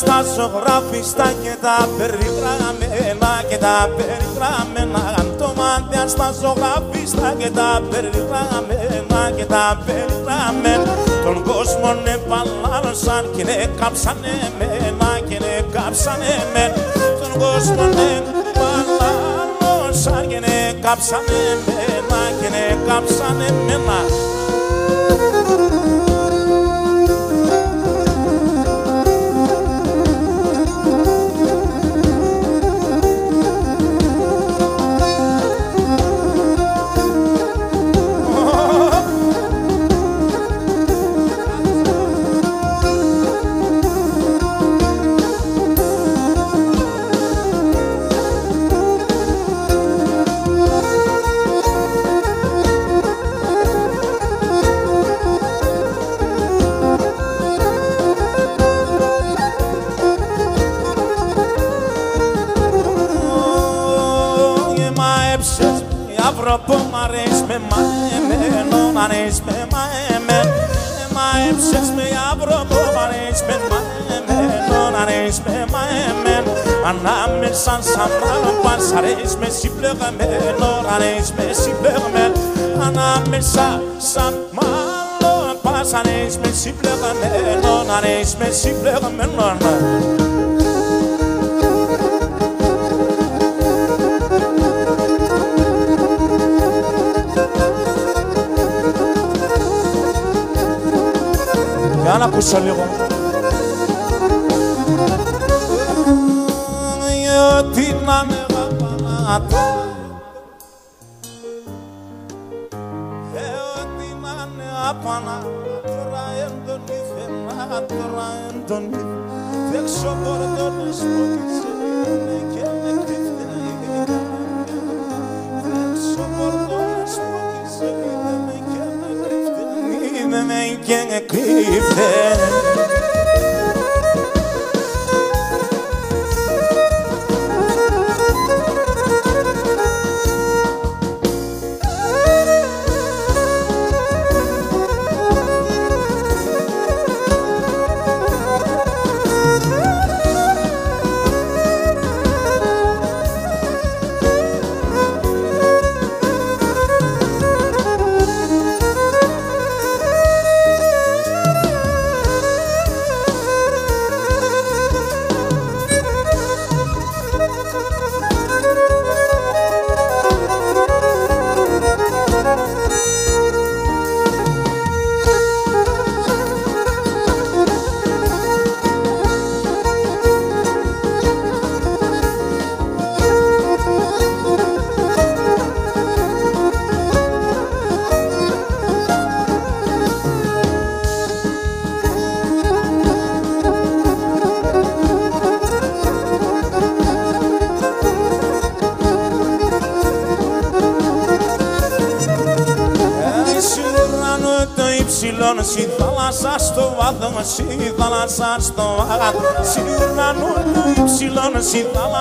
στα ζωγράφιστα και τα περιγραμμένα και τα περιγραμμένα Δωμάτια στα ζωγράφιστα και τα περιγραμμένα και τα περιγραμμένα Τον κόσμο επαλάρωσαν και ναι κάψανε εμένα και ναι κάψανε εμένα Τον κόσμο επαλάρωσαν και ναι κάψανε εμένα και ναι κάψανε εμένα σαν μάλλον πας αρέσει με συμπλεγμένο αρέσει με συμπλεγμένο Ανάμεσα σαν μάλλον πας αρέσει με συμπλεγμένο αρέσει με συμπλεγμένο Για να ακούσω λίγο. matou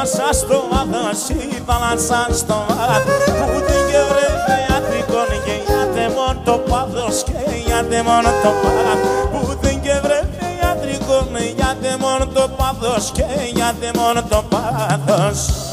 θάλασσα στο βάθο, στη θάλασσα στο βάθο. Ούτε και βρε θεατρικών και γιατί μόνο το πάθος και γιατί μόνο το πάθος. Ούτε και βρε θεατρικών γιατί μόνο το πάθος και γιατί μόνο το πάθος.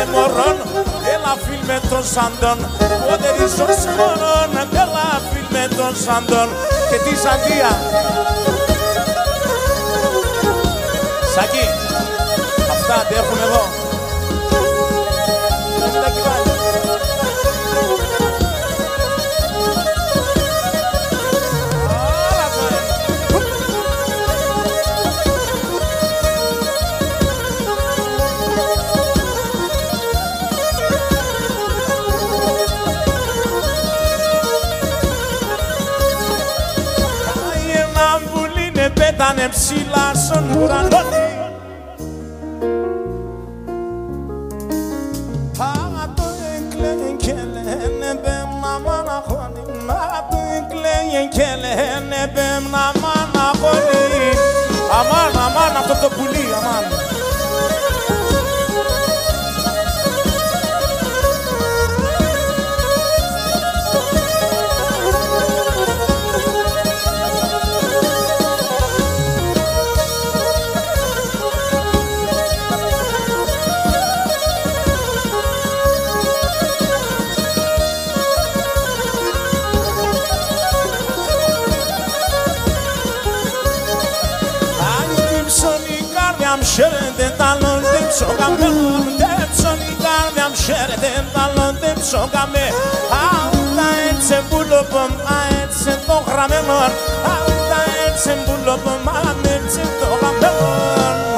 Σε μωρόν, έλα φίλ με τον σαντόν Πότε δίσω σε μωρόν, έλα φίλ με τον σαντόν Και τη Σαντία. Σακί, αυτά αντέχουν εδώ ναι πέτανε ψηλά στον ουρανό. Μα το έκλαιγε και λένε μπε μαμά να χώνει Μα το έκλαιγε και λένε μπε μαμά να χώνει Αμάν, αμάν αυτό το πουλί, αμάν ταλόν τύψω καμέ Τύψον η καρδιά μου χαίρεται ταλόν τύψω καμέ Αυτά έτσι μπουλοπο μα έτσι το γραμμένο Αυτά έτσι μπουλοπο μα έτσι το γραμμένο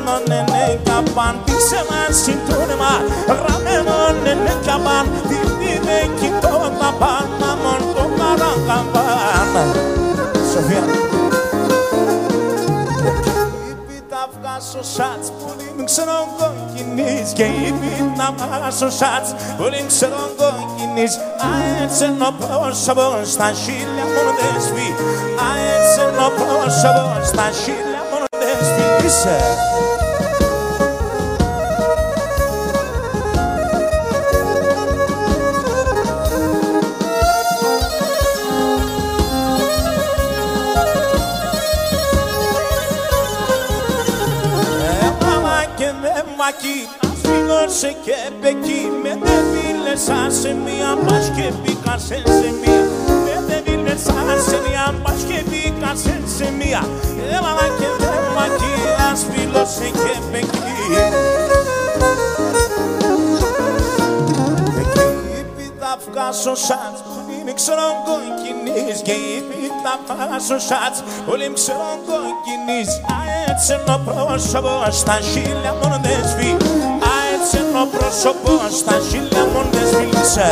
γραμμένο ναι ναι καπάν Της ένα συντόνεμα γραμμένο ναι ναι καπάν Είπε κιντό τα παν, αμόν το καλά καπάν Σοφία Είπε τα βγάσω σάτς που δεν ξέρω κοκκινής Και είπε τα βγάσω σάτς που δεν ξέρω κοκκινής Α, έτσι είναι ο πρόσωπο στα χίλια μόνο δεν σβή Α, έτσι είναι ο πρόσωπο στα χίλια μόνο δεν σβή Είσαι δεν μακεί Αφήνωσε και πεκεί Με δεν βίλεσα σε μία Πας και μπήκα σε σε μία Με δεν βίλεσα σε μία Πας και μπήκα σε σε μία Έμαμα και δεν μακεί Ασφίλωσε και πεκεί Εκεί τα βγάζω σάτς Όλοι ξέρουν κοκκινείς Και είπε τα βγάζω σάτς. Όλοι ξέρουν κοκκινείς Α, έτσι είναι ο πρόσωπος Στα χίλια μόνο δεν σβεί Α, έτσι είναι ο πρόσωπος Στα χίλια μόνο δεν σβήλισε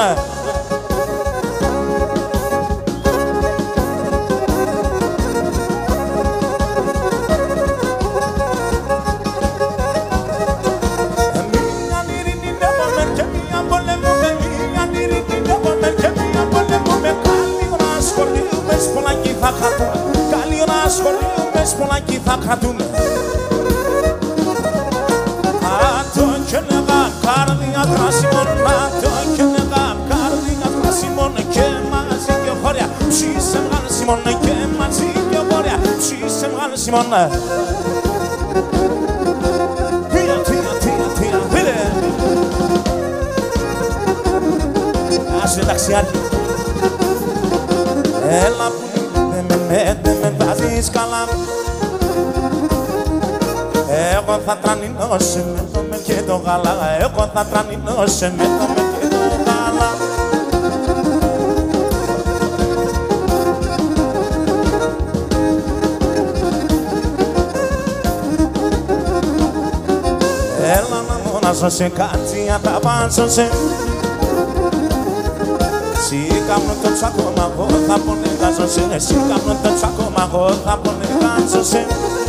ama βγάλε Σιμών Τία, τία, τία, τία, πήρε. Άσε ταξιάρχη. Έλα που δεν με, με, δεν με βάζεις καλά Εγώ θα τρανινώσω με το με και το γάλα Εγώ θα τρανινώσω με το με να μου να σώσει κάτι να τα πάσωσε Εσύ κάμουν το τσακώμα εγώ θα πονεγάζωσε Εσύ κάμουν το τσακώμα εγώ θα πονεγάζωσε Για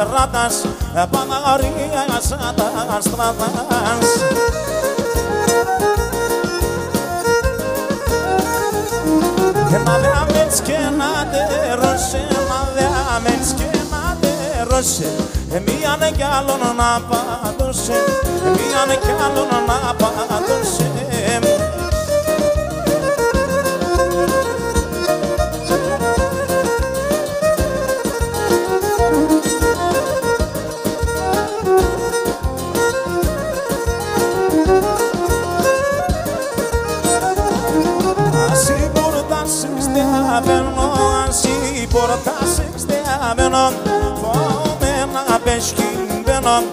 σαν τα στράτας, παγαρία σαν τα στράτας Να διάμετς και να τερώσε, να διάμετς και να τερώσε Μίαν κι άλλον pesquimbenom,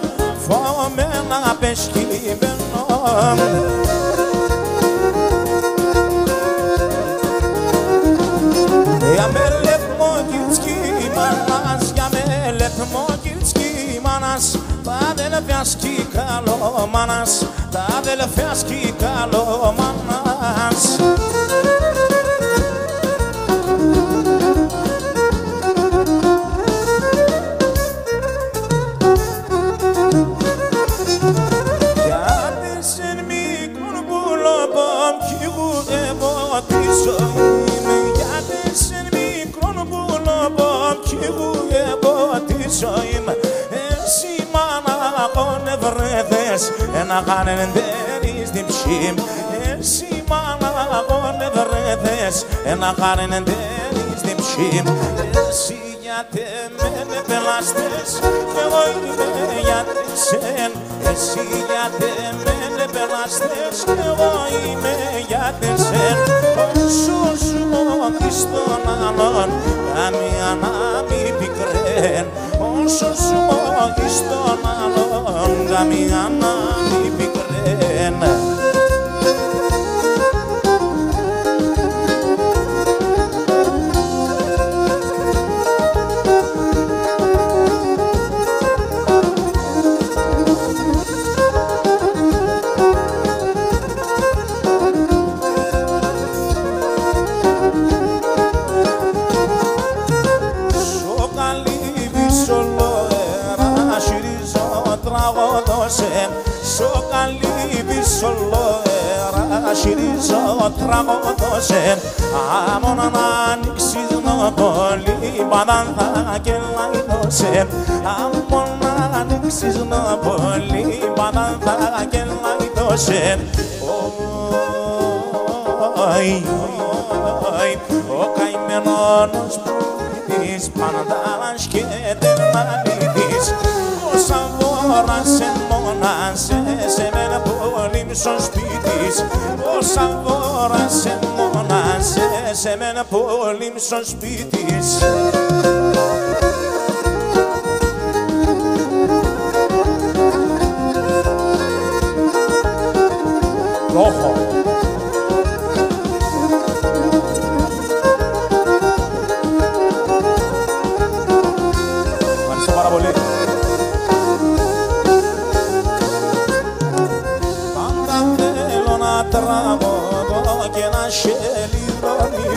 fome na pesquimbenom Για με λεπτμό κιτσκι μάνας, για με λεπτμό κιτσκι μάνας. Τα αδελφιά σκι καλό μάνας, τα αδελφιά σκι καλό μάνας βρέθες ένα χάνεν τέρις την ψήμ Εσύ μάνα αγώνε βρέθες ένα χάνεν τέρις την ψήμ Εσύ γιατί με πελάστες κι εγώ είμαι γιατί σεν. Εσύ γιατί με πελάστες κι εγώ είμαι γιατί σεν. Όσο σου μόχεις τον άλλον καμία να μη πικρέν. Όσο σου μόχεις τον άλλον καμία να μη πικρέν τραγωδόσεν Άμον να ανοίξεις να πολύ Μπαδάνθα και λαϊδόσεν Άμον να ανοίξεις να πολύ Μπαδάνθα και λαϊδόσεν Ωι, ωι, ο καημένος της Παναδάλας και τερναλίδης Ο Σαβόρας σε μόνασε σε μένα πολύ μισό σπίτης Ο Σαβόρας σε μόνασε σε μένα πολύ μισό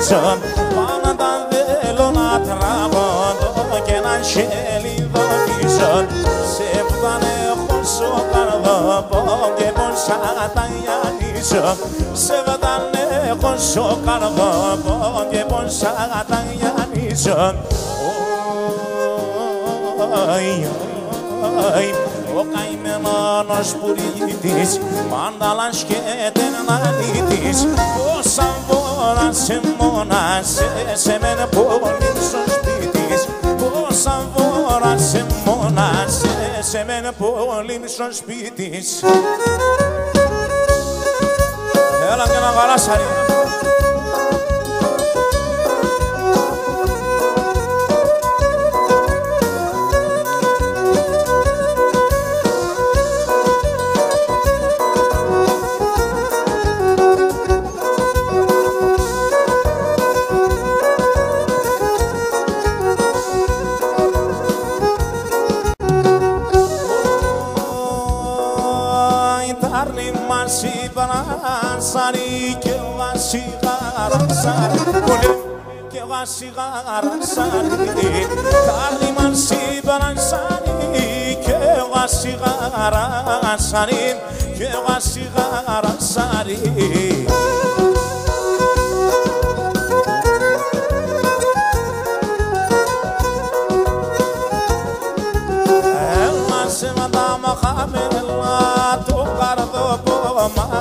σελιδονίσω Πάντα θέλω να τραγωδώ και να σελιδονίσω Σε φτάνε χωσό καρδόπο και πως τα γιανίσω Σε φτάνε χωσό καρδόπο και πως τα γιανίσω Ωι, ωι, ο καημένος πουρίτης μάνταλας και τερναλίτης ο Σαββόρας σε μόνασε σε μένα πολύ στο σπίτης ο Σαββόρας σε μόνασε σε μένα πολύ στο σπίτης Έλα και να γαλάσαρι σιγαρασάρι Πολύ και εγώ σιγαρασάρι Κάτι μαν σιγαρασάρι Και εγώ σιγαρασάρι Και εγώ σιγαρασάρι Έλα σε μαντάμα χαμελά Το καρδό πόμα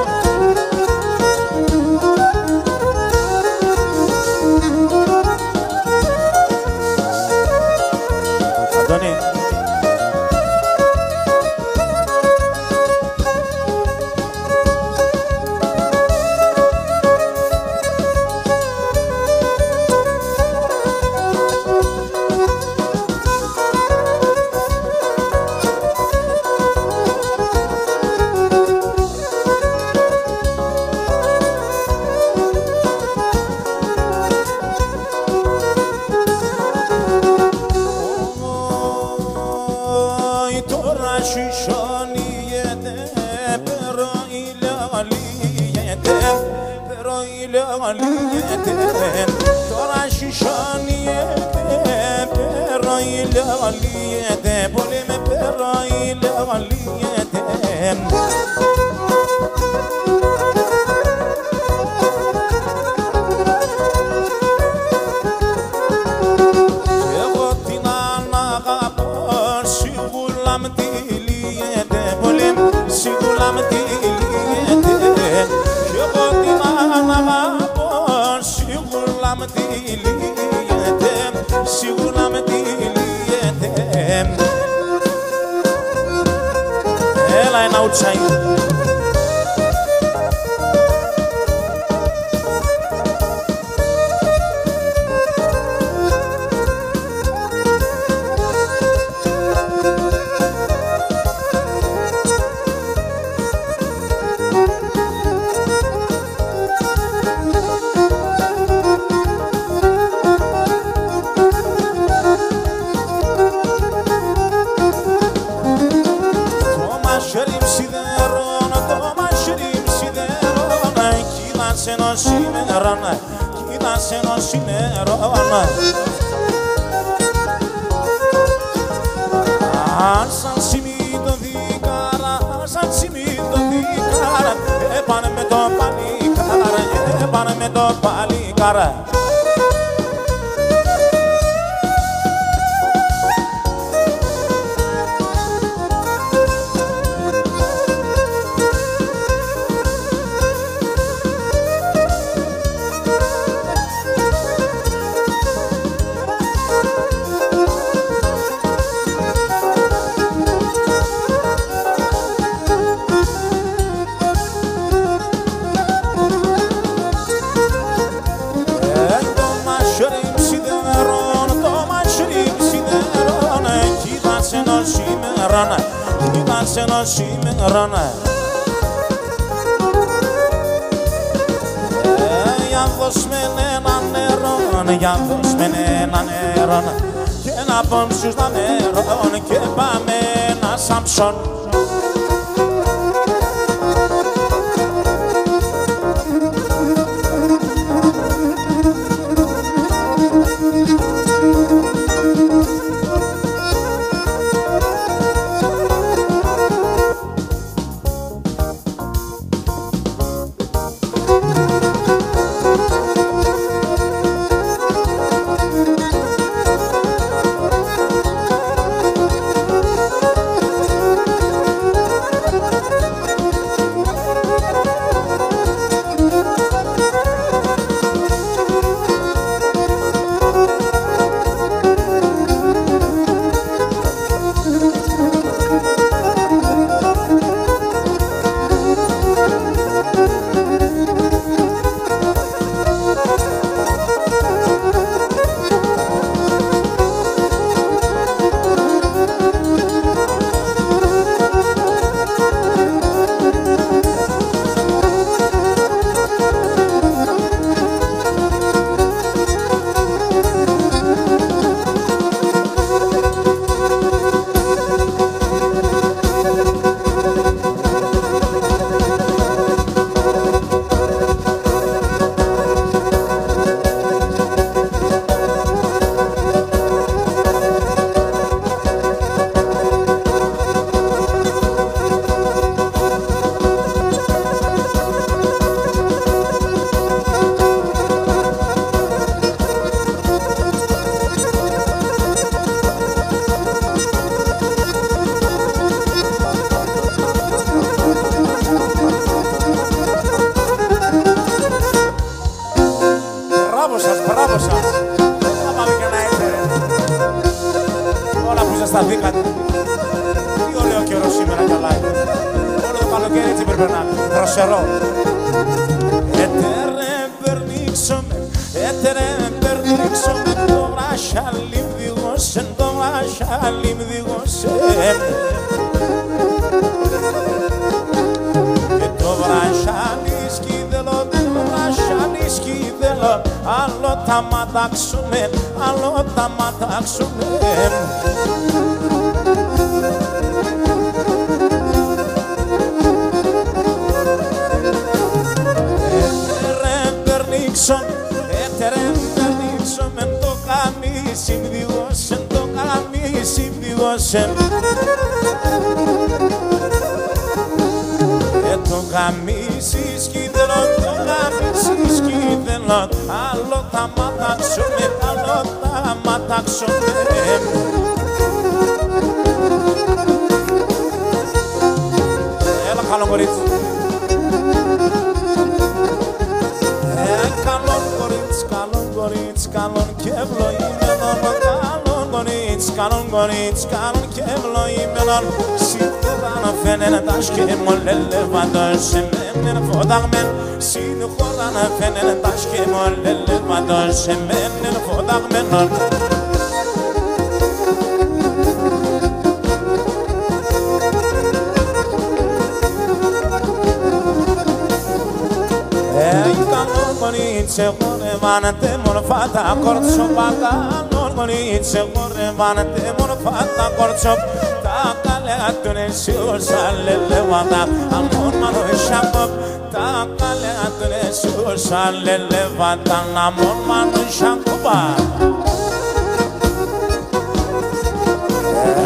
Κορτσοπ, τα καλιάτουνε σιούσα λελεβάτα αμόν μάνο σαμποπ τα καλιάτουνε σιούσα λελεβάτα αμόν μάνο σαμποπα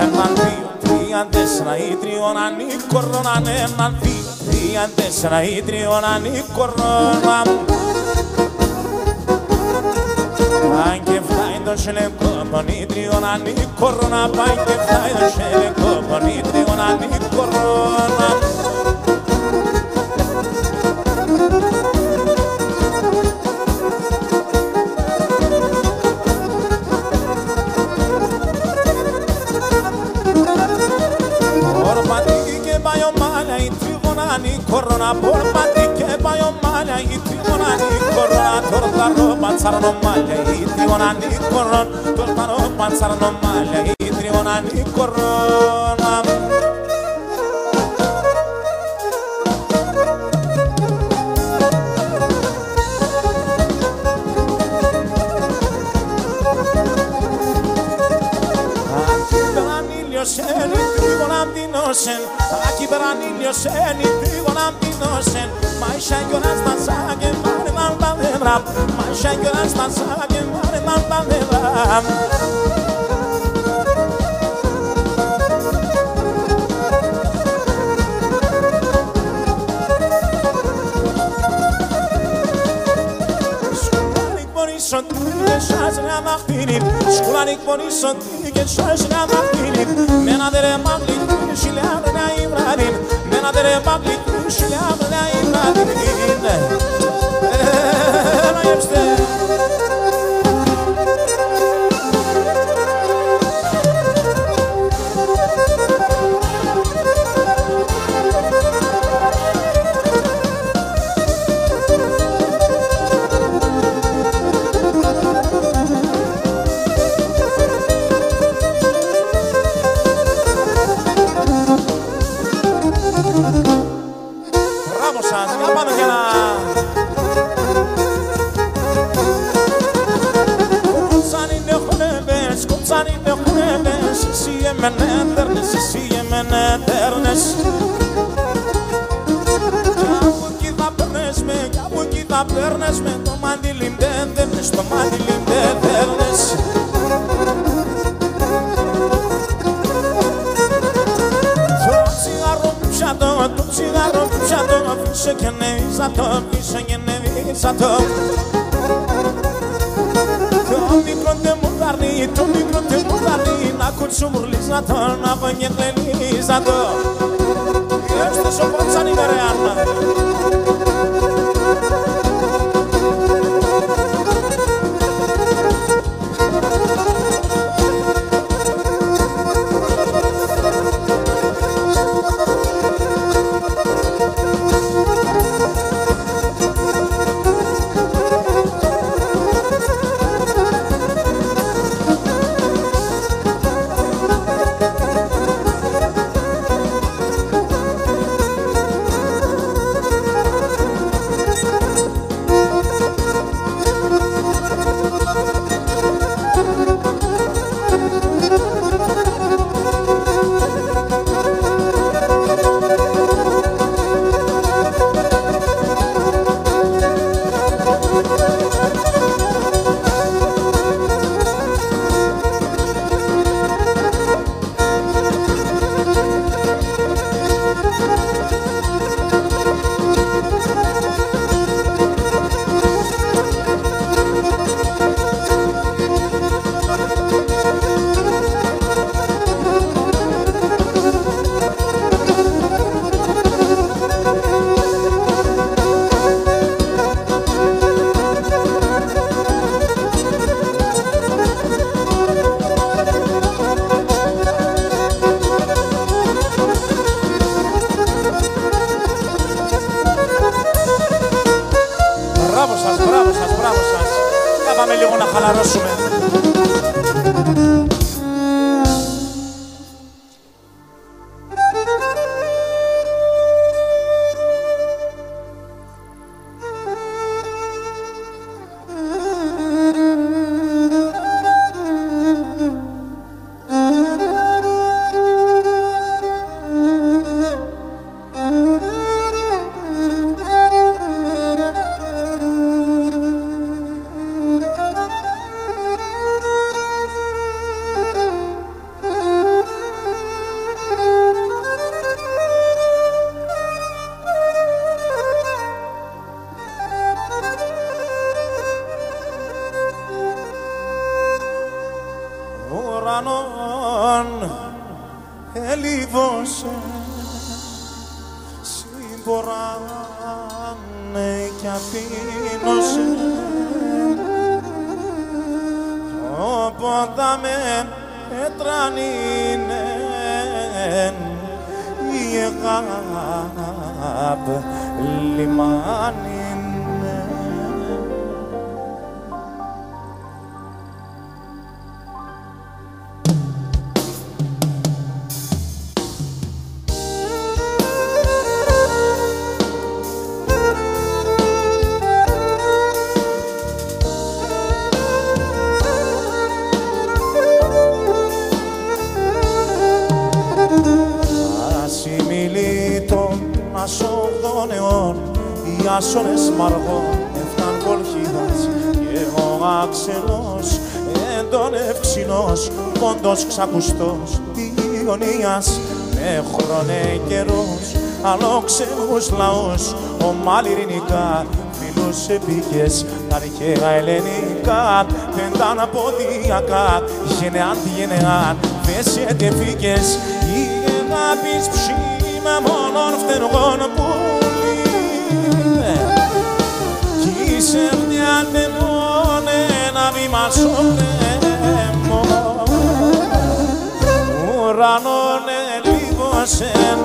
Έναν δύο τρία τέσσερα ή τριών ανήκορων έναν δύο τρία τέσσερα ή τριών ανήκορων Αν και φτάει το σελεκό πονίτριον ανήκορον Αν και φτάει το σελεκό πονίτριον ανήκορον Ορματί και πάει ο μάλια η τριγωνάνη κορώνα Ορματί και πάει ο μάλια η τριγωνάνη κορώνα Τορταρό παντσαρνο μάλια η τριγωνάνη κορώνα Τορταρό παντσαρνο μάλια η τριγωνάνη κορώνα Περανίλιωσεν, η τρίγωνα μτυνώσεν Άκη περανίλιωσεν, η τρίγωνα μτυνώσεν Μα είσαι γιοράς τα σάγε, μάρε να τα δέντρα. Μα είσαι γιοράς τα σάγε, μάρε να τα δέντρα Σκουλάνικ μπορείς ότι και σάς να μαχτίνει Σκουλάνικ μπορείς ότι και σάς να μαχτίνει Με ένα τερε μάγλι του σιλιάδε να ημράδιν Με δέρνες, το μαντιλιν δεν δέρνες ομάλι ειρηνικά φίλους επίκες τα αρχαία ελληνικά. Πένταν ποδιακά γενεάν τη γενεάν βέσετε φύκες η αγάπης ψήμα μόνον φτενογών που σε μόνο ένα βήμα στον κρέμο ουρανόν ελίγωσεν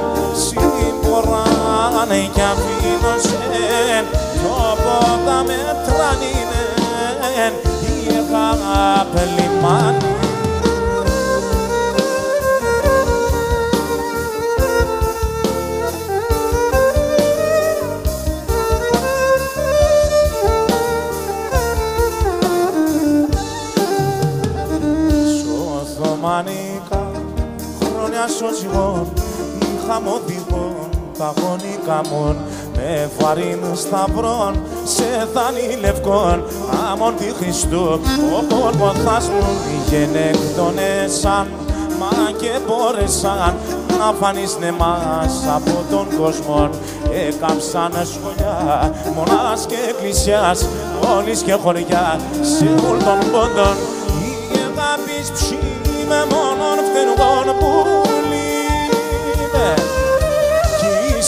συμποράνε κι αφήνωσεν το πότα μετρανίνεν η αγάπη λιμάνι. Σωσιμών είχα μοντιγών παγωνικά μον με βαρύν σταυρών σε δάνει λευκών άμον τη Χριστού ο πόρποθάς μου γενεκτονέσαν μα και μπόρεσαν να φανίσνε μας από τον κόσμο έκαψαν σχολιά μονάς και εκκλησιάς πόλεις και χωριά σε όλων των πόντων. Η αγάπης ψή με μόνον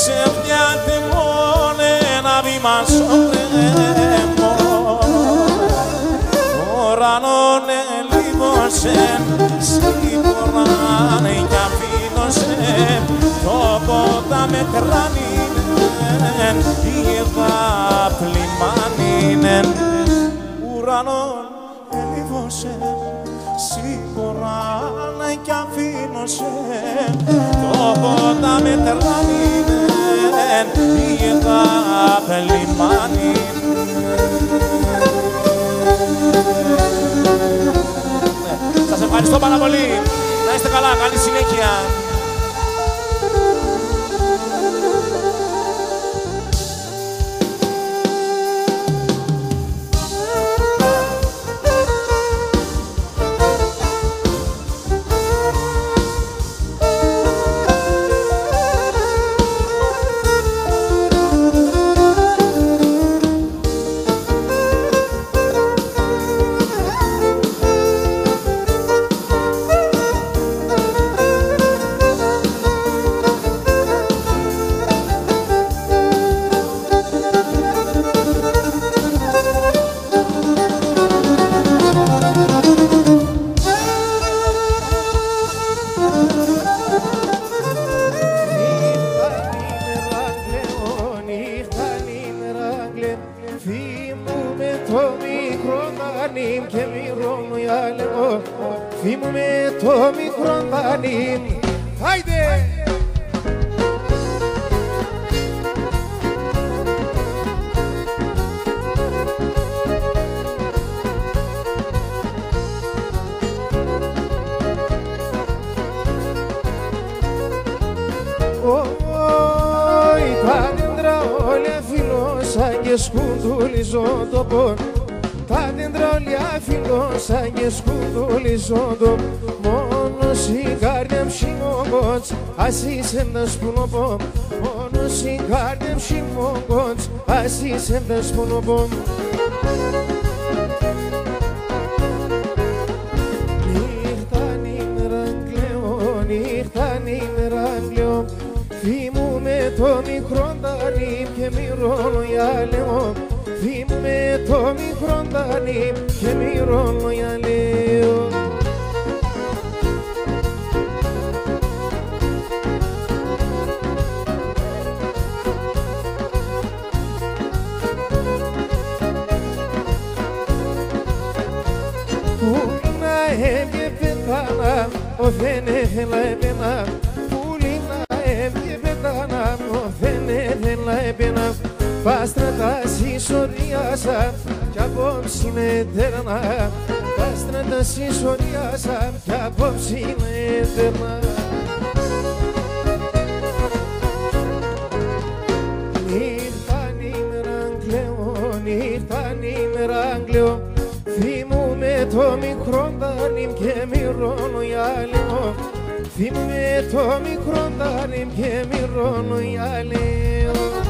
φτενγών που βήμα στον κρέμο ουρανόν ελίβωσεν σίγουραν κι αφήνωσεν το πότα με κράνινεν η αγάπη λιμάνινεν ουρανόν ελίβωσεν σίγουραν κι αφήνωσεν το πότα με κράνινεν πήγα λιμάνι Σας ευχαριστώ πάρα πολύ. Να είστε καλά. Καλή συνέχεια. Σπονοπό Νύχτα νύμερα κλαίω, νύχτα νύμερα κλαίω. Φι μου Θυμούμε το μικρό δανείμ και μυρώνω για λέω Θυμούμε το μικρό δανείμ και μυρώνω για λέω είναι τέρνα Πάστρα τα συσσωριάσα κι απόψη είναι τέρνα Νύχτα νήμερα κλαίω, νύχτα νήμερα κλαίω Θυμούμε το μικρό δάνειμ και μυρώνω για λίγο Θυμούμε το μικρό δάνειμ και μυρώνω για λίγο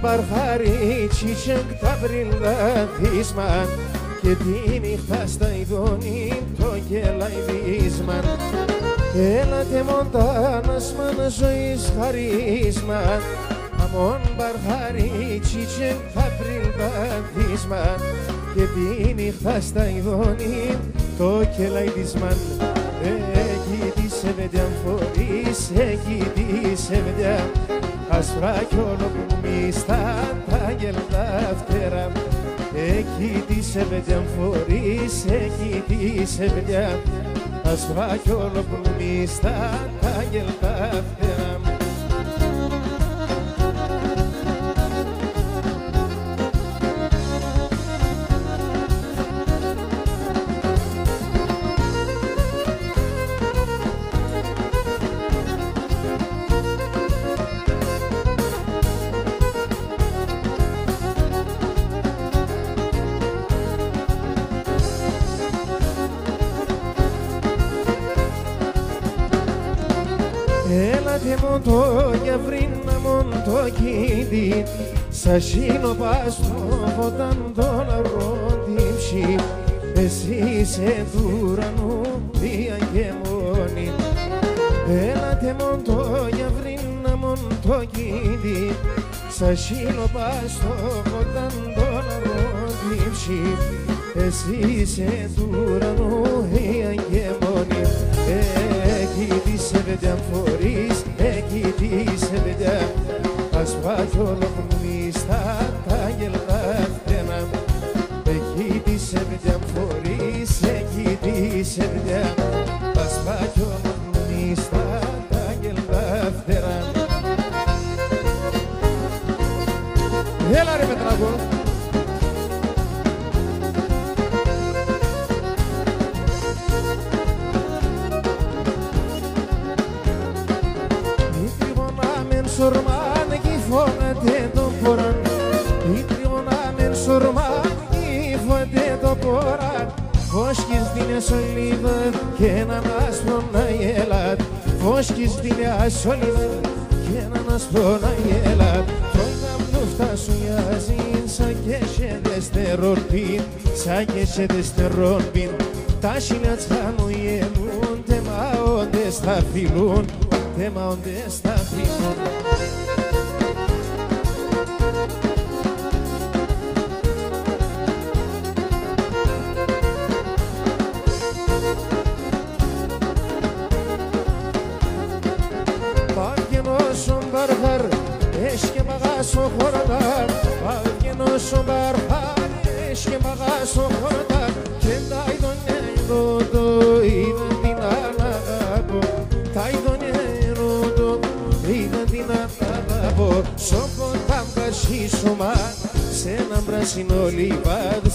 μπαρχάρι τσίτσεκ τα βρυλαδίσμαν Και τη νύχτα στα ειδώνει το γελαϊδίσμαν Έλατε μοντάνας μαν ζωής χαρίσμαν. Αμόν μπαρχάρι τσίτσεκ τα βρυλαδίσμαν Και τη νύχτα στα ειδώνει το γελαϊδίσμαν Εκεί τη σεβεντιάν φορείς, εκεί τη σεβεντιάν. Ασφρά κι όλο που μίστα τα γελτά φτερά. Εκεί τη σεβεντιάν φορείς, εκεί τη σεβεντιάν Ασφρά κι όλο που μίστα τα γελτά φτερά Σα σύνο πάστο φωτάν το λαυρό τύψη Εσύ σε του ουρανού βία και μόνη. Έλατε μου το γιαβρίνα μου το κίνδυ Σα σύνο πάστο φωτάν το λαυρό τύψη Εσύ σε του ουρανού βία και μόνη. Εκεί τη σεβεντιάν φορείς, Σαν και σε δεστερόν πιν Τα σιλιά τσχάνου γελούν τεμαόντες θα φιλούν Τεμαόντες θα φιλούν Παγγενός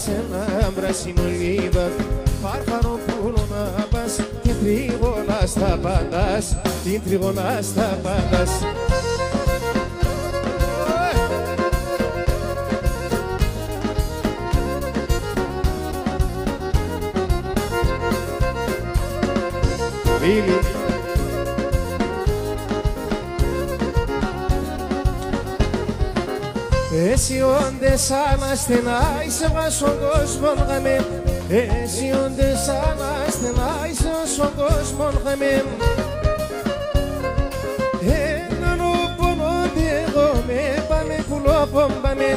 σε ένα πράσινο λίβα Παρφανοπούλο να πας και τριγωνά στα παντάς. Την τριγωνά στα παντάς. Βίλη Εσύ όντες αναστενάει ασθενά είσαι βάσον κόσμον γαμέ. Εσύ όντε σαν ασθενά είσαι όσον κόσμον γαμέ. Έναν οπονόντι εγώ με πάμε πουλόπομπαμε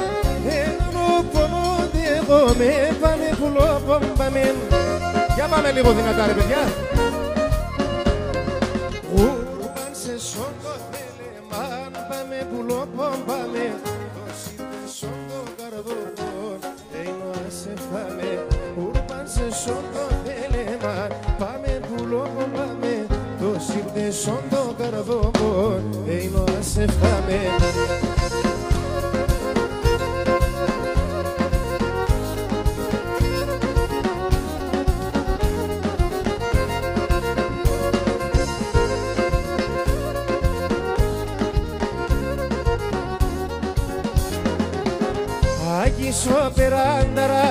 Έναν οπονόντι εγώ με πάμε πουλόπομπαμε Για πάμε λίγο δυνατά ρε παιδιά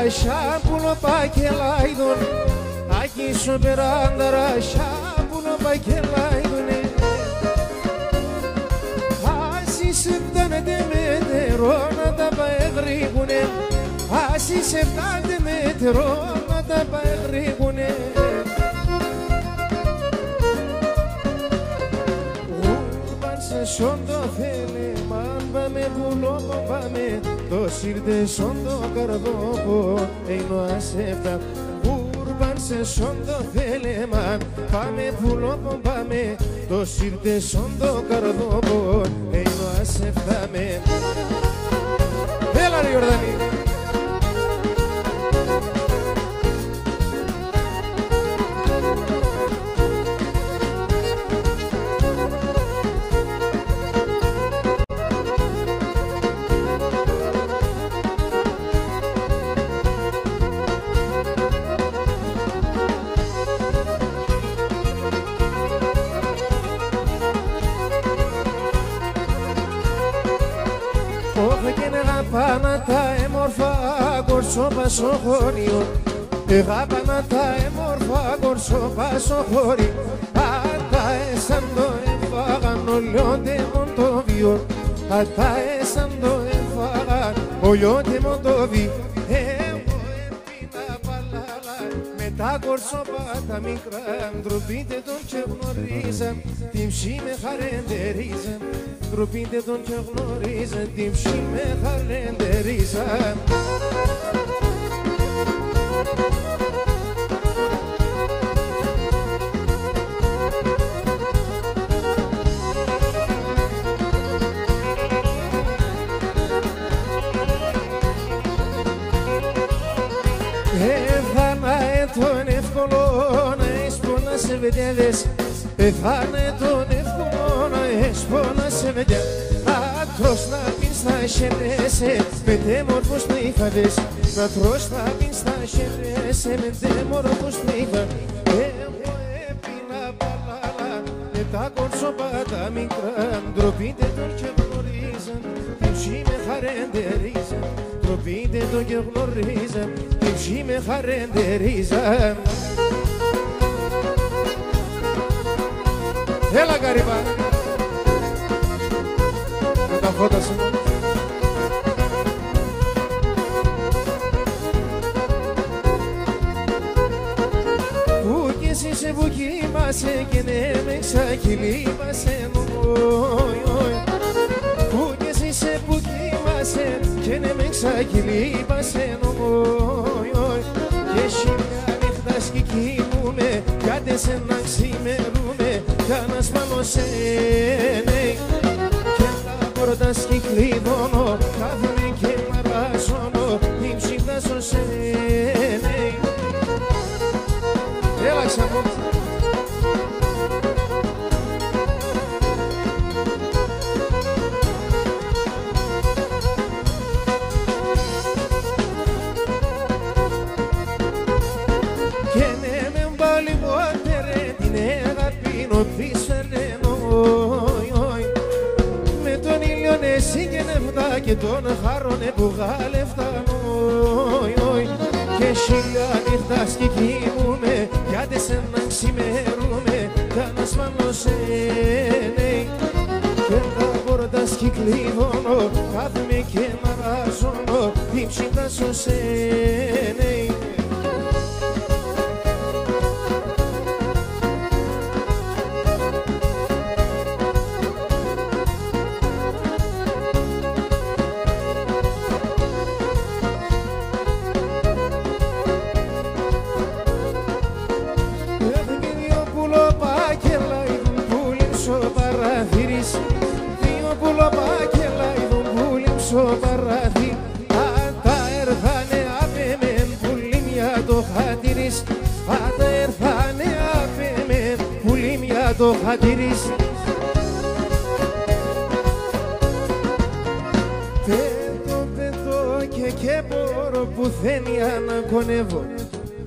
περάνταρα σάπουλο πακελάιδον Άκησο περάνταρα σάπουλο πακελάιδον Άσι σε φτάνετε με τερό να τα παεγρήγουνε Άσι σε φτάνετε με τερό να τα παεγρήγουνε Ούρπαν σε σόντο θέλε μαν πάμε πουλό πάμε το σύρτε σόντο καρδόπο έινο ασέφτα Ούρπαν σε σόντο θέλε μαν πάμε πουλό πάμε το σύρτε σόντο καρδόπο έινο ασέφτα με Έλα ρε Ιορδανή Εγάπανα τα έμορφα κορσό πασό χωρί. Ατα έσαν το έφαγαν ολιόντε μον το βίο Ατα έσαν το έφαγαν ολιόντε μον το βίο Εγώ έπινα παλάλα με τα κορσόπα τα μικρά Ντροπείτε τον και γνωρίζαν την ψή με χαρεντερίζαν Ντροπείτε τον και γνωρίζαν την ψή με χαρεντερίζαν έσπονα σε βεντέδες Έφανα τον εύκολο να έσπονα σε βεντέδες Άτρος να πιν στα χερέσαι με τέμορφους πνίχαδες Να τρως να πιν στα χερέσαι με τέμορφους πνίχαδες Εγώ έπινα παλάλα με τα κορσόπα τα μικρά. Ντροπείτε τον και γνωρίζαν την ψή με χαρεντερίζαν Ντροπείτε τον και γνωρίζαν την ψή με χαρεντερίζαν Έλα καρύμπα Με τα φώτα σου Που κι εσύ σε που κοιμάσαι και ναι με ξακυλίμασαι όι, όι. Που κι εσύ σε που κοιμάσαι και ναι με ξακυλίμασαι όι, όι. Και σιγά νύχτα σκικίμουμε Κάτε σε να ξημερούμε για να σπανώσαι ναι. Και τα πόρτα σκυκλίδωνω κάθομαι νεφτά και τον χάρονε που γάλευτα όι, όι. Και σιγά νύχτα σκικίμουμε γιατί σε να ξημερούμε κι ανασφαλωσένει Πέντα πόρτας κυκλίνωνο, κάθομαι και μαράζωνο, ύψητα σωσένει Έφυγε το χατήρις Πέτω, πέτω και και μπορώ που θέλει ανακονεύω.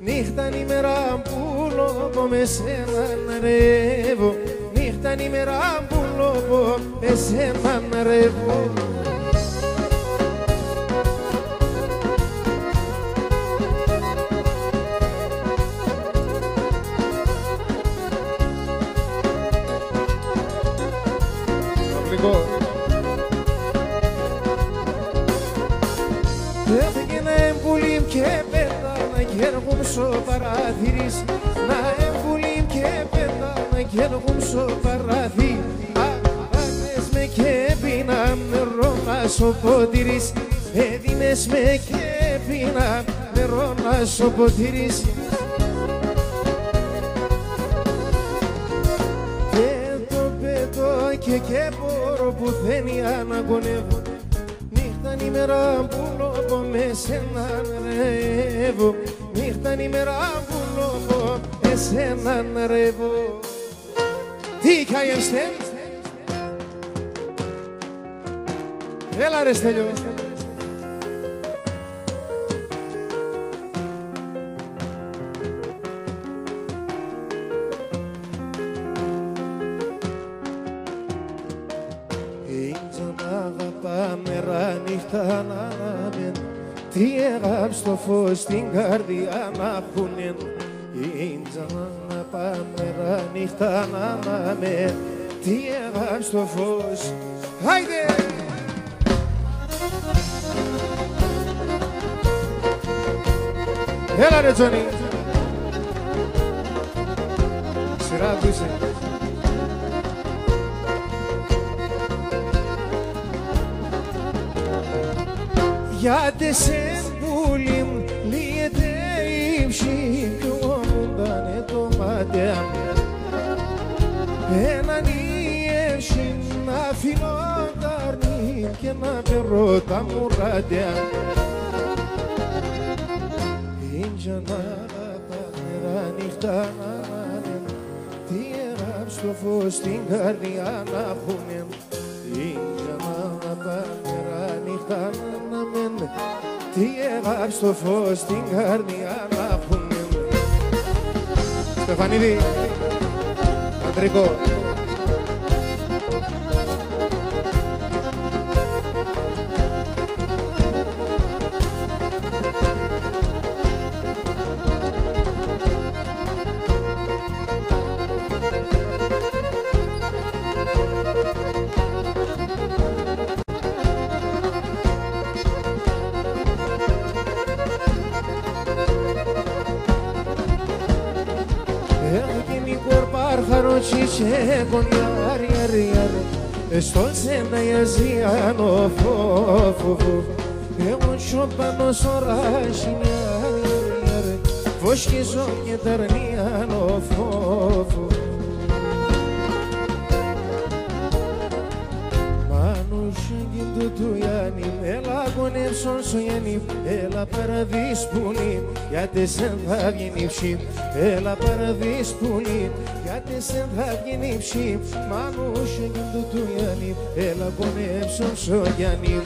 Νύχτα ημέρα που λόγω με σένα να ρεύω. Νύχτα ημέρα που λόγω με σένα να ρεύω γέργουν στο παράθυρις Να εμπουλήμ και πέτα να γέργουν στο παράθυρι Άπανες με και πίνα νερό να σου ποτήρις Έδινες με και πίνα νερό να σου ποτήρις Πέτω, πέτω και και μπορώ που θέλει αναγωνεύω. Νύχτα ημέρα που λόγω με σένα ρεύω Νύχτα ημέρα που λόγω με σένα ρεύω Τι καιεστε Έλα ρε Στέλιο. Ίντζα να αγαπάμε ρα νύχτα να αναμέν Τι έγραψ στο φως στην καρδιά ρα νύχτα να αναμέν Τι έγραψ στο φως. Άιντε! Έλα ρε Τζονί. Σειρά που είσαι. Γιατί φιλόταρνη και να περώ τα μουράτια Ίντζα να παγερά νύχτα να ανέβει τι έγραψ το φως στην καρδιά να πούμε Ίντζα να παγερά νύχτα να ανέβει τι έγραψ το φως στην καρδιά να πούμε Στεφανίδη, Αντρικό, άρι στον σένα η αζιάνο φω φω φω Εγώ σιωπάνω σωράσι νιάρι άρι άρι Φωσκίζω και τερνιάνο έλα παραδείς πουλί, γιατί σε θα βγει ψή, έλα παραδείς πουλί, γιατί σε θα βγει ψή, Μάνουσι του του Ιάννη, έλα γονεύσον σου Ιάννη.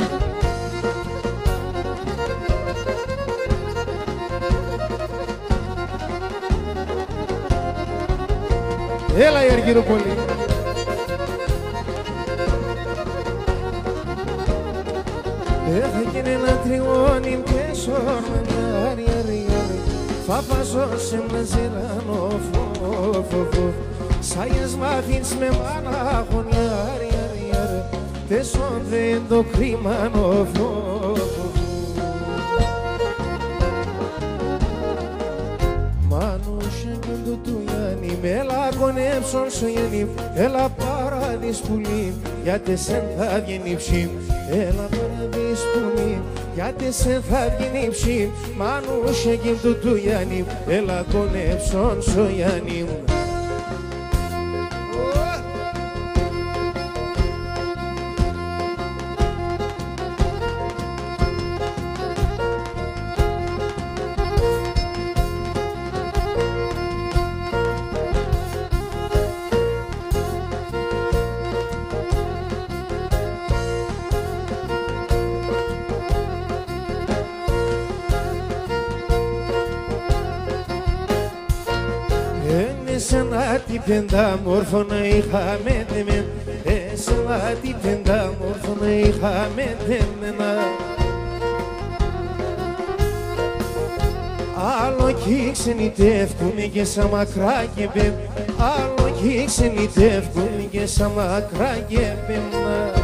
Έλα η Αργυρούπολη. Τριγώνι και σορμαντάρι αρι αρι Θα παζώ σε μαζιράνο φω φω φω. Σάγες μ' αφήνεις με μάνα γωνιάρι Τέσσον δεν το κρίμα νοφό Μάνουσεν του του Γιάννη Μέλα κονέψον σου Γιάννη. Έλα παράδεις πουλί Γιατί σεν θα βγαίνει ψήμ Έλα παράδεις πουλί γιατί σε θα βγει ψήμ Μάνουσεν του του Γιάννη Έλα κονέψον σου Γιάννη Εσένα τι πεντάμορφωνα είχαμε δεμέν Εσένα τι πεντάμορφωνα είχαμε δεμένα Άλλο κι ξενιτεύκουμε και σαν μακρά και πέμ Άλλο κι ξενιτεύκουμε και σαν μακρά και πέμ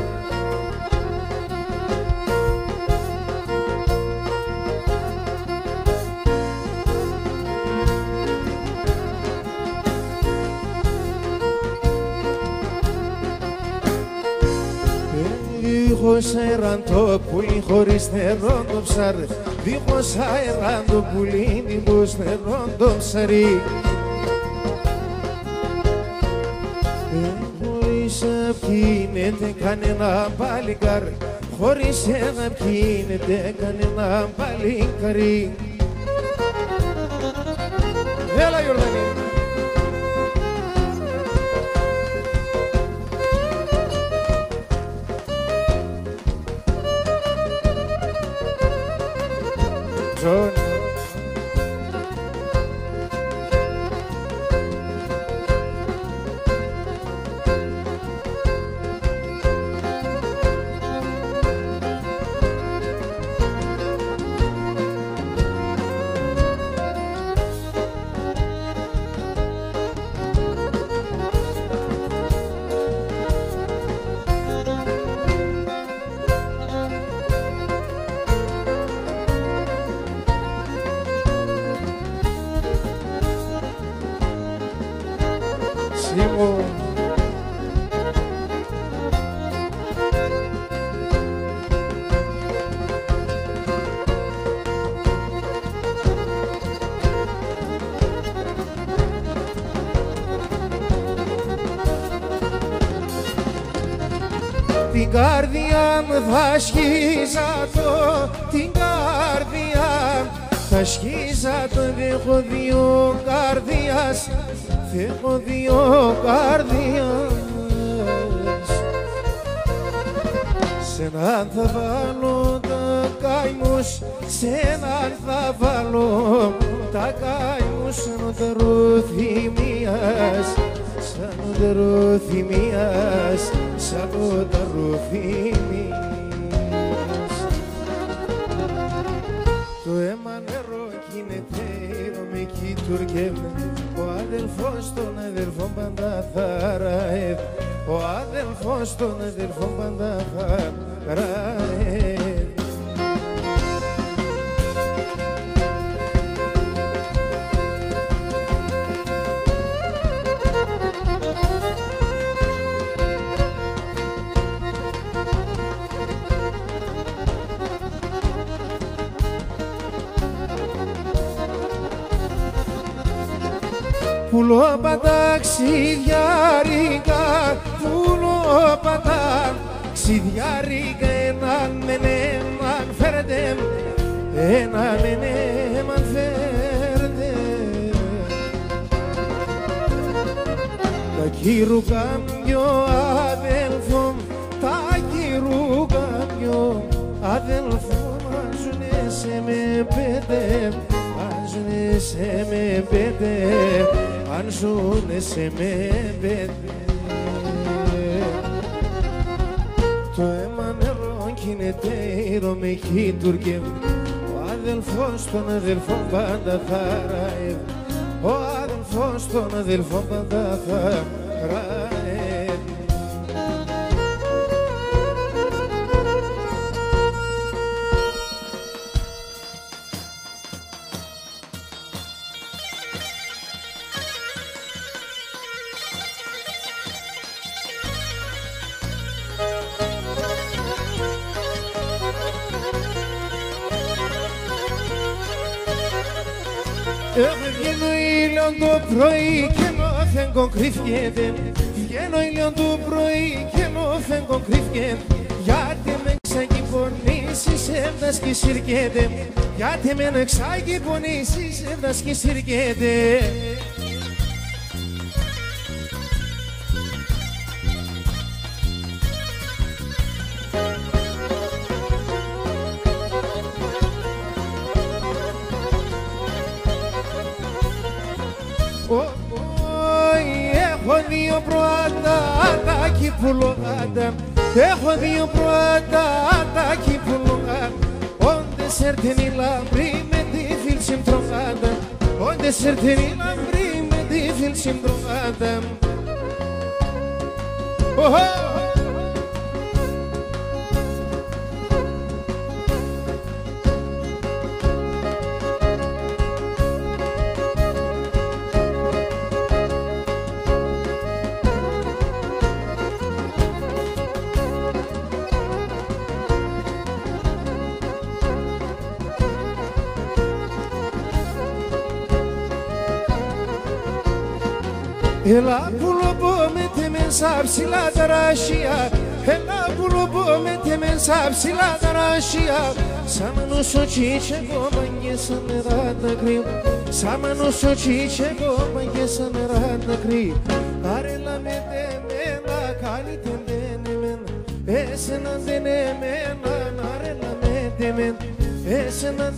Δίχως αέραν το πουλί χωρίς νερό το ψάρι. Δίχως αέραν το πουλί δίχως νερό το ψάρι. Χωρίς απίνεται κανένα παλικάρ Χωρίς ένα πίνεται κανένα παλικάρι. Έλα Ιορδανή καρδιά μου θα σχίζα το, την καρδιά θα σχίζα το, έχω δύο καρδιάς έχω δύο καρδιάς. Σ' έναν θα βάλω τα καημούς Σ' έναν θα βάλω τα καημούς Σαν τεροθυμίας Σαν τεροθυμίας Σαν τεροθυμίας με κοιτουργεύει ο αδελφός των αδελφών πάντα θα ραεύει Ο αδελφός των αδελφών πάντα θα ραεύει Πουλόπατα ξυδιάρικα, πουλόπατα ξυδιάρικα έναν μεν έναν φέρετε, έναν μεν έναν φέρετε. Τα κύρου καμπιό αδελφό, τα κύρου καμπιό αδελφό μαζουνε σε με πέντε, μαζουνε σε με πέντε αν ζουνε σε με πέντε το αίμα νερό κινείται ηρωμική τουρκεύει ο αδελφός των αδελφών πάντα θα ραεύει ο αδελφός φως των αδελφών πάντα θα ενώ φέγγω κρύφκεται Βγαίνω ήλιον το πρωί και ενώ φέγγω κρύφκεται Γιατί με ξαγυπονήσεις έβδας και συρκέται Γιατί με ξαγυπονήσεις έβδας και συρκέται δύο προατάκι πουλογάτα Έχω δύο προατάκι πουλογάτα Όντε σέρτενη λαμπρή με τη φίλση τρογάτα Όντε σέρτενη λαμπρή με τη φίλση τρογάτα Ωχω! Έλα που λομπώ με τε μέσα ψηλά τα ράσια Έλα που λομπώ με τε μέσα ψηλά τα ράσια Σάμανο σο τσίτσε κόμμα σαν νερά τα κρύο Σάμανο σο τσίτσε κόμμα σαν νερά τα κρύο Άρελα με τε μένα κάνει τε μένα μένα Εσένα δεν εμένα άρελα με τε μένα Εσένα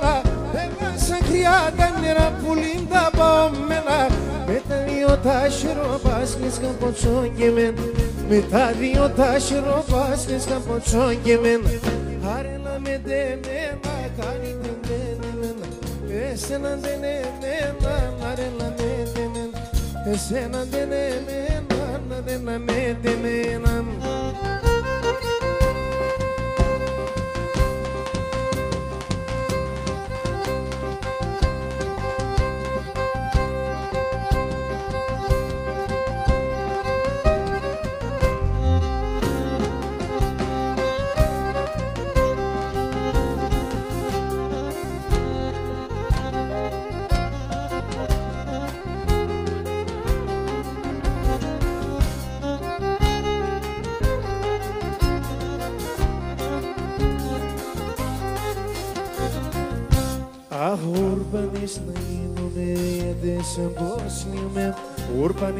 παμέλα Έλα σαν κρυά τα νερά που λύντα παμέλα Με τα δύο τα σιροπάσκες καμποτσόν και μεν Με τα δύο τα σιροπάσκες καμποτσόν και μεν Άρελα με δεμένα κάνει δεμένα Εσένα δεν εμένα άρελα με δεμένα Εσένα δεν εμένα άρελα με δεμένα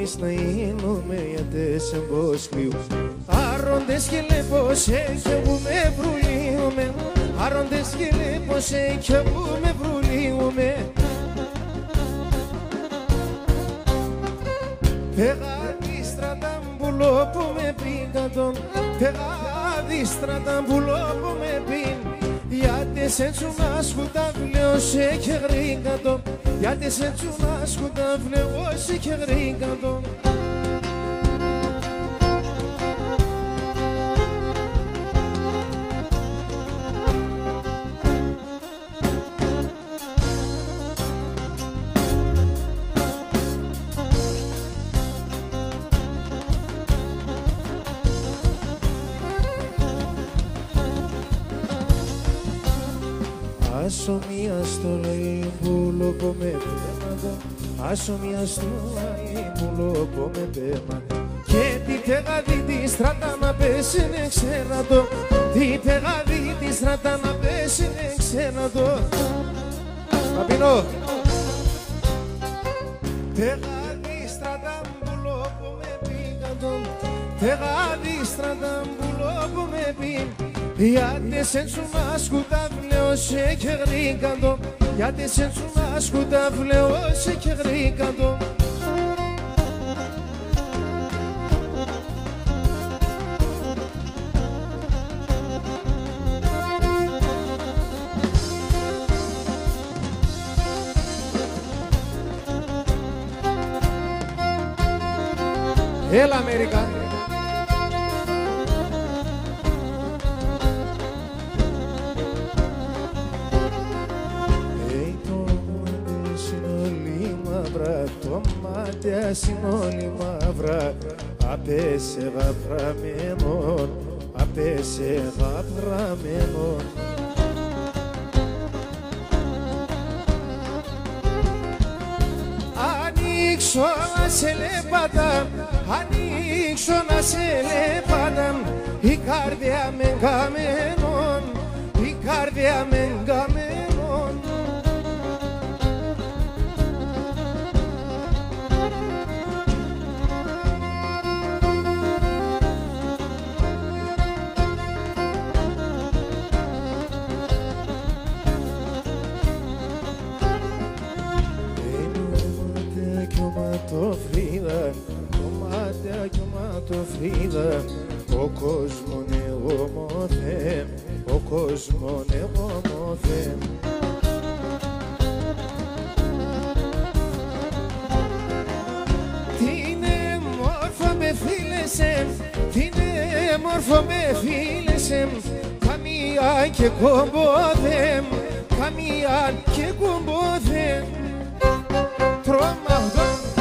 Ούρπανης να γίνομαι γιατί σε εμπόσλιου Άροντες και λέπος έχει εγώ με βρουλίουμε Άροντες και λέπος έχει εγώ με βρουλίουμε Πεγάδι στρατάμπουλο που με πήκατον Πεγάδι στρατάμπουλο που με πήκατον γιατί σε τσουνά σκούτα βλέω σε και γρήγατο Γιατί σε τσουνά σκούτα βλέω σε και γρήγατο Άσο μία στο λέει που λόγω με πέματα Και τι πεγαδί τη στράτα να πέσει ναι ξέρα το. Τι πεγαδί τη στράτα να πέσει ναι ξέρα το. Παπινό Πεγαδί στράτα που λόγω με πήγαν Πεγαδί στράτα που λόγω με πήγαν Iate sensul γιατί σε τσουνάσκου τα βλεώσε και γρήκα το. Έλα Αμερικάνη Ανοίξω να σε λεπάτα, ανοίξω να σε λεπάτα Η καρδιά με καμένον, η καρδιά με καμένον κι οματοφρίδα Ο κόσμον εγώ μοθέ, ο κόσμον εγώ μοθέ Τι είναι μόρφο με φίλεσαι, τι είναι μόρφο με φίλεσαι Καμία και κομπόδε, καμία και κομπόδε Τρόμαχτο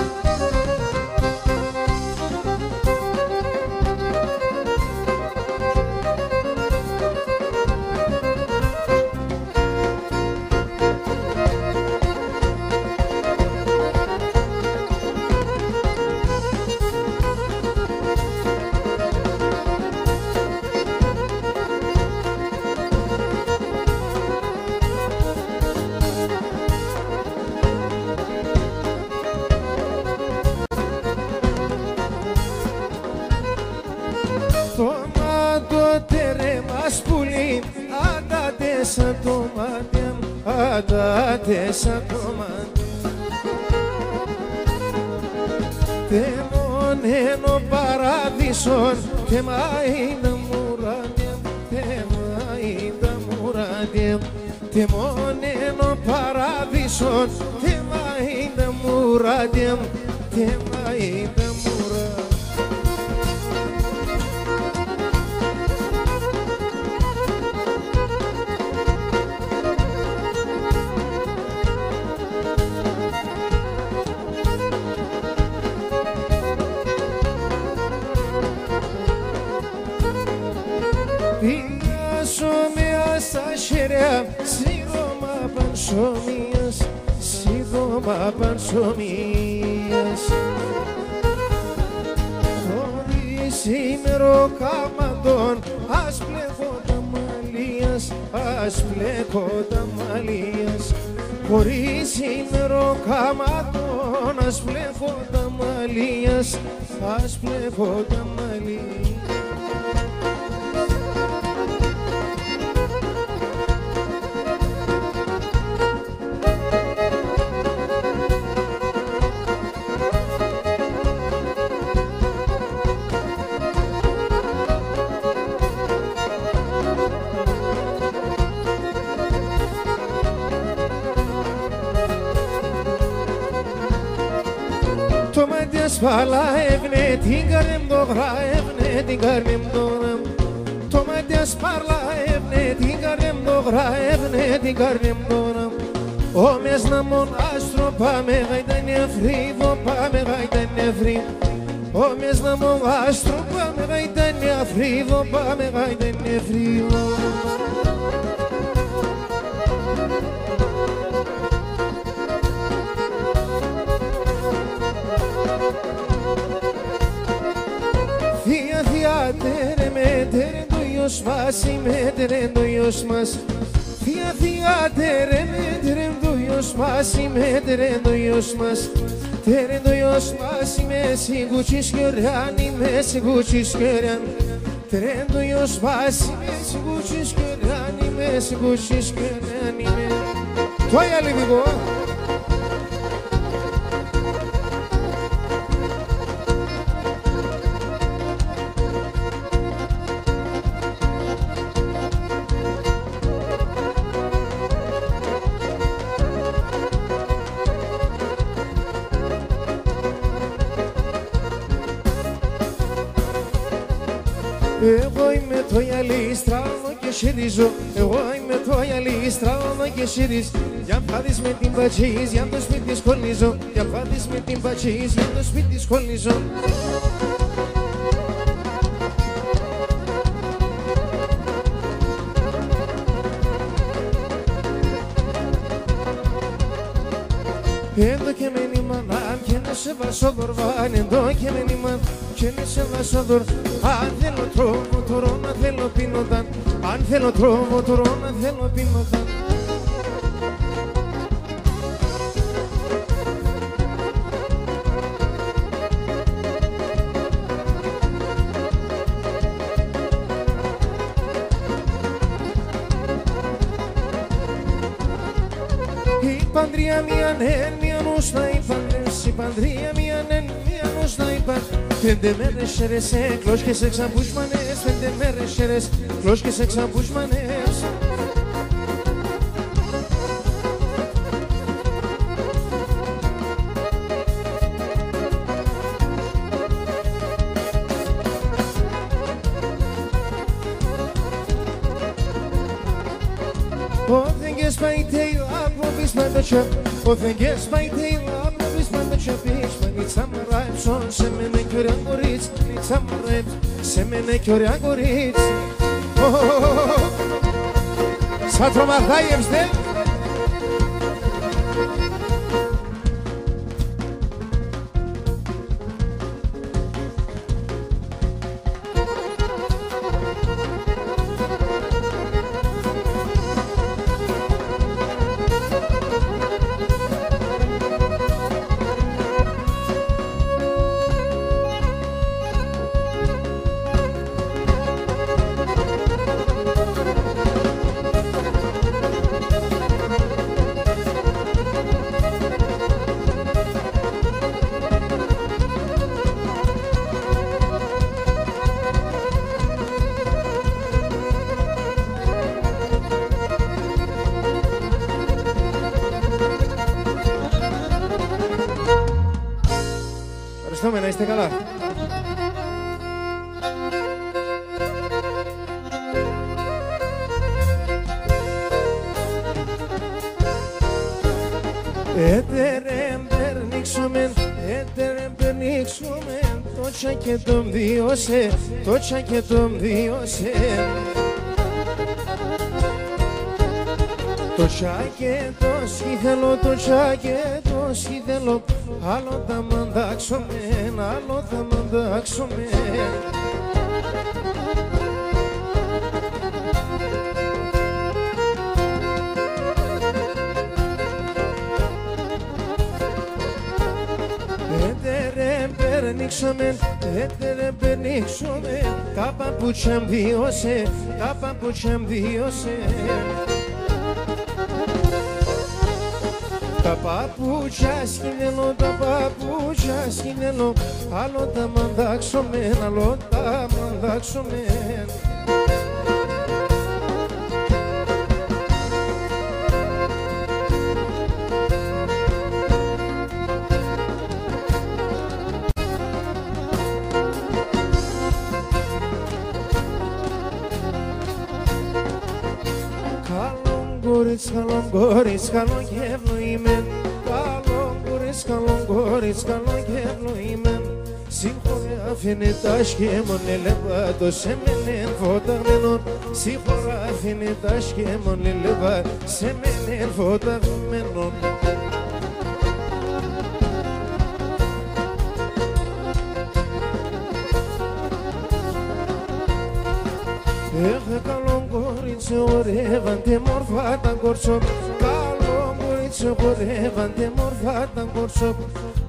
madem temayda Ας πλέκω τα μαλλίας Χωρίς σήμερο καμαντών Ας πλέκω τα μαλλίας Ας πλέκω καρέμ το γράευνε την καρέμ το γραμ Το μάτι ασφαλά εύνε την καρέμ το γράευνε την καρέμ το γραμ Ο μες να μον άστρο πάμε γαϊτά νεφρίδο πάμε γαϊτά νεφρίδο Ο μες να μον άστρο πάμε γαϊτά νεφρίδο πάμε γαϊτά νεφρίδο με τερε το γιος μας, με τερε το γιος μας. Θεία, θεία, τερε με τερε το γιος μας, με τερε το γιος μας. Τερε το γιος μας, είμαι σιγουτσις κεράν, είμαι σιγουτσις κεράν. Τρέντο io σπάσει με σιγούσεις και ράνι με σιγούσεις και ράνι με Το λίγο και συρίζω Εγώ είμαι το γυαλί στρώνω και συρίζω Για πάδεις με την πατσίς, για το σπίτι σχολίζω. Για πάδεις με την πατσίς, για το σπίτι σχολίζω Εδώ και με νημανάν και να σε βάσω δορβάν Εδώ και με νημαν και να σε βάσω δορ Αν θέλω τρόμο τώρα να θέλω πίνονταν. Αν θέλω τρόμο τώρα να θέλω πίνονταν. Η παντρία μία ναι, μία νούστα η παντρές Η παντρία μία ναι, μία νούστα η παντρές Πέντε μέρες σέρες κλός και σε ξαμπούσμανες. Πέντε μέρες σέρες κλός και σε ξαμπούσμανες. Όταν και σπάει τέιλα, προβείς με το τσέπ Όταν και σπάει τέιλα, προβείς με ράιψον, σε μένα κι ωραία κορίτσι Νίτσα με ράιψον, σε μένα κι ωραία κορίτσι. Σαν τρομαχάιεψτε Ευχαριστούμε, είστε καλά. Έτερε περνίξουμε, έτερε περνίξουμε Το τσακέ τον βίωσε, το τσακέ τον βίωσε Το τσάκε το σχήθελο, το τσάκε το σχήθελο Άλλο θα μαντάξουμε, άλλο θα μαντάξουμε Έτερε περνίξαμε, έτερε περνίξαμε Τα παπούτσια μου βίωσε, τα παπούτσια μου βίωσε Τα παπούτσια σκηνέλο, τα παπούτσια σκηνέλο Άλλο τα μαντάξουμε, άλλο τα μαντάξουμε Καλό κορίτσι, καλό κορίτσι, καλό Συγχωρέ αφήνε τα σχέμον ελεύα το σεμένεν φωταγμένον Συγχωρέ αφήνε τα σχέμον ελεύα σεμένεν φωταγμένον Έχε καλό κορίτσι, ορεύαντε μορφά τα κορσό Καλό κορίτσι, ορεύαντε μορφά τα κορσό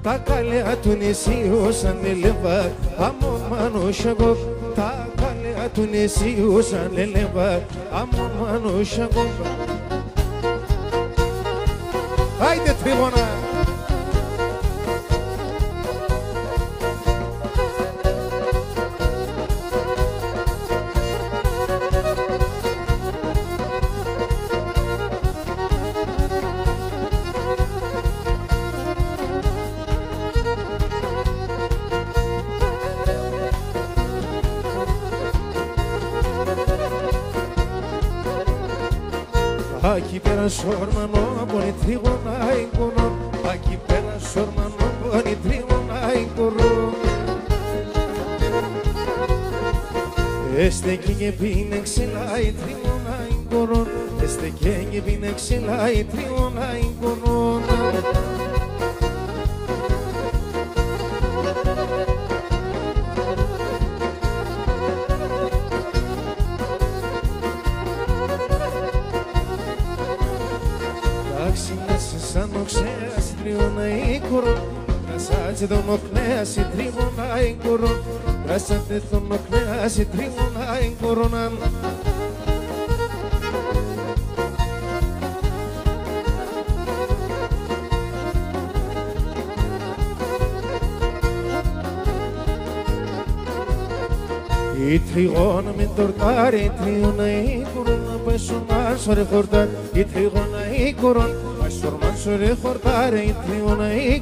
Τα καλιά του νησίου σαν ελεύα, αμό μάνο σεγό Τα καλιά του νησίου σαν λελεύα αμον μανούσα κόμπα Άιντε τρίγωνα xela e trigona eγκονό σαν οξέας συντριώνα η κορών Πρασάτσε τον οκλέας συντρίβωνα η κορών Πράσατε τον οκλέας συντρίβωνα η κορών Η τριγώνα με τορτάρει, η τριώνα η κορώνα Πέσω να σωρε χορτάρ, η τριγώνα η κορώνα Πέσω σωρε χορτάρει, η τριώνα η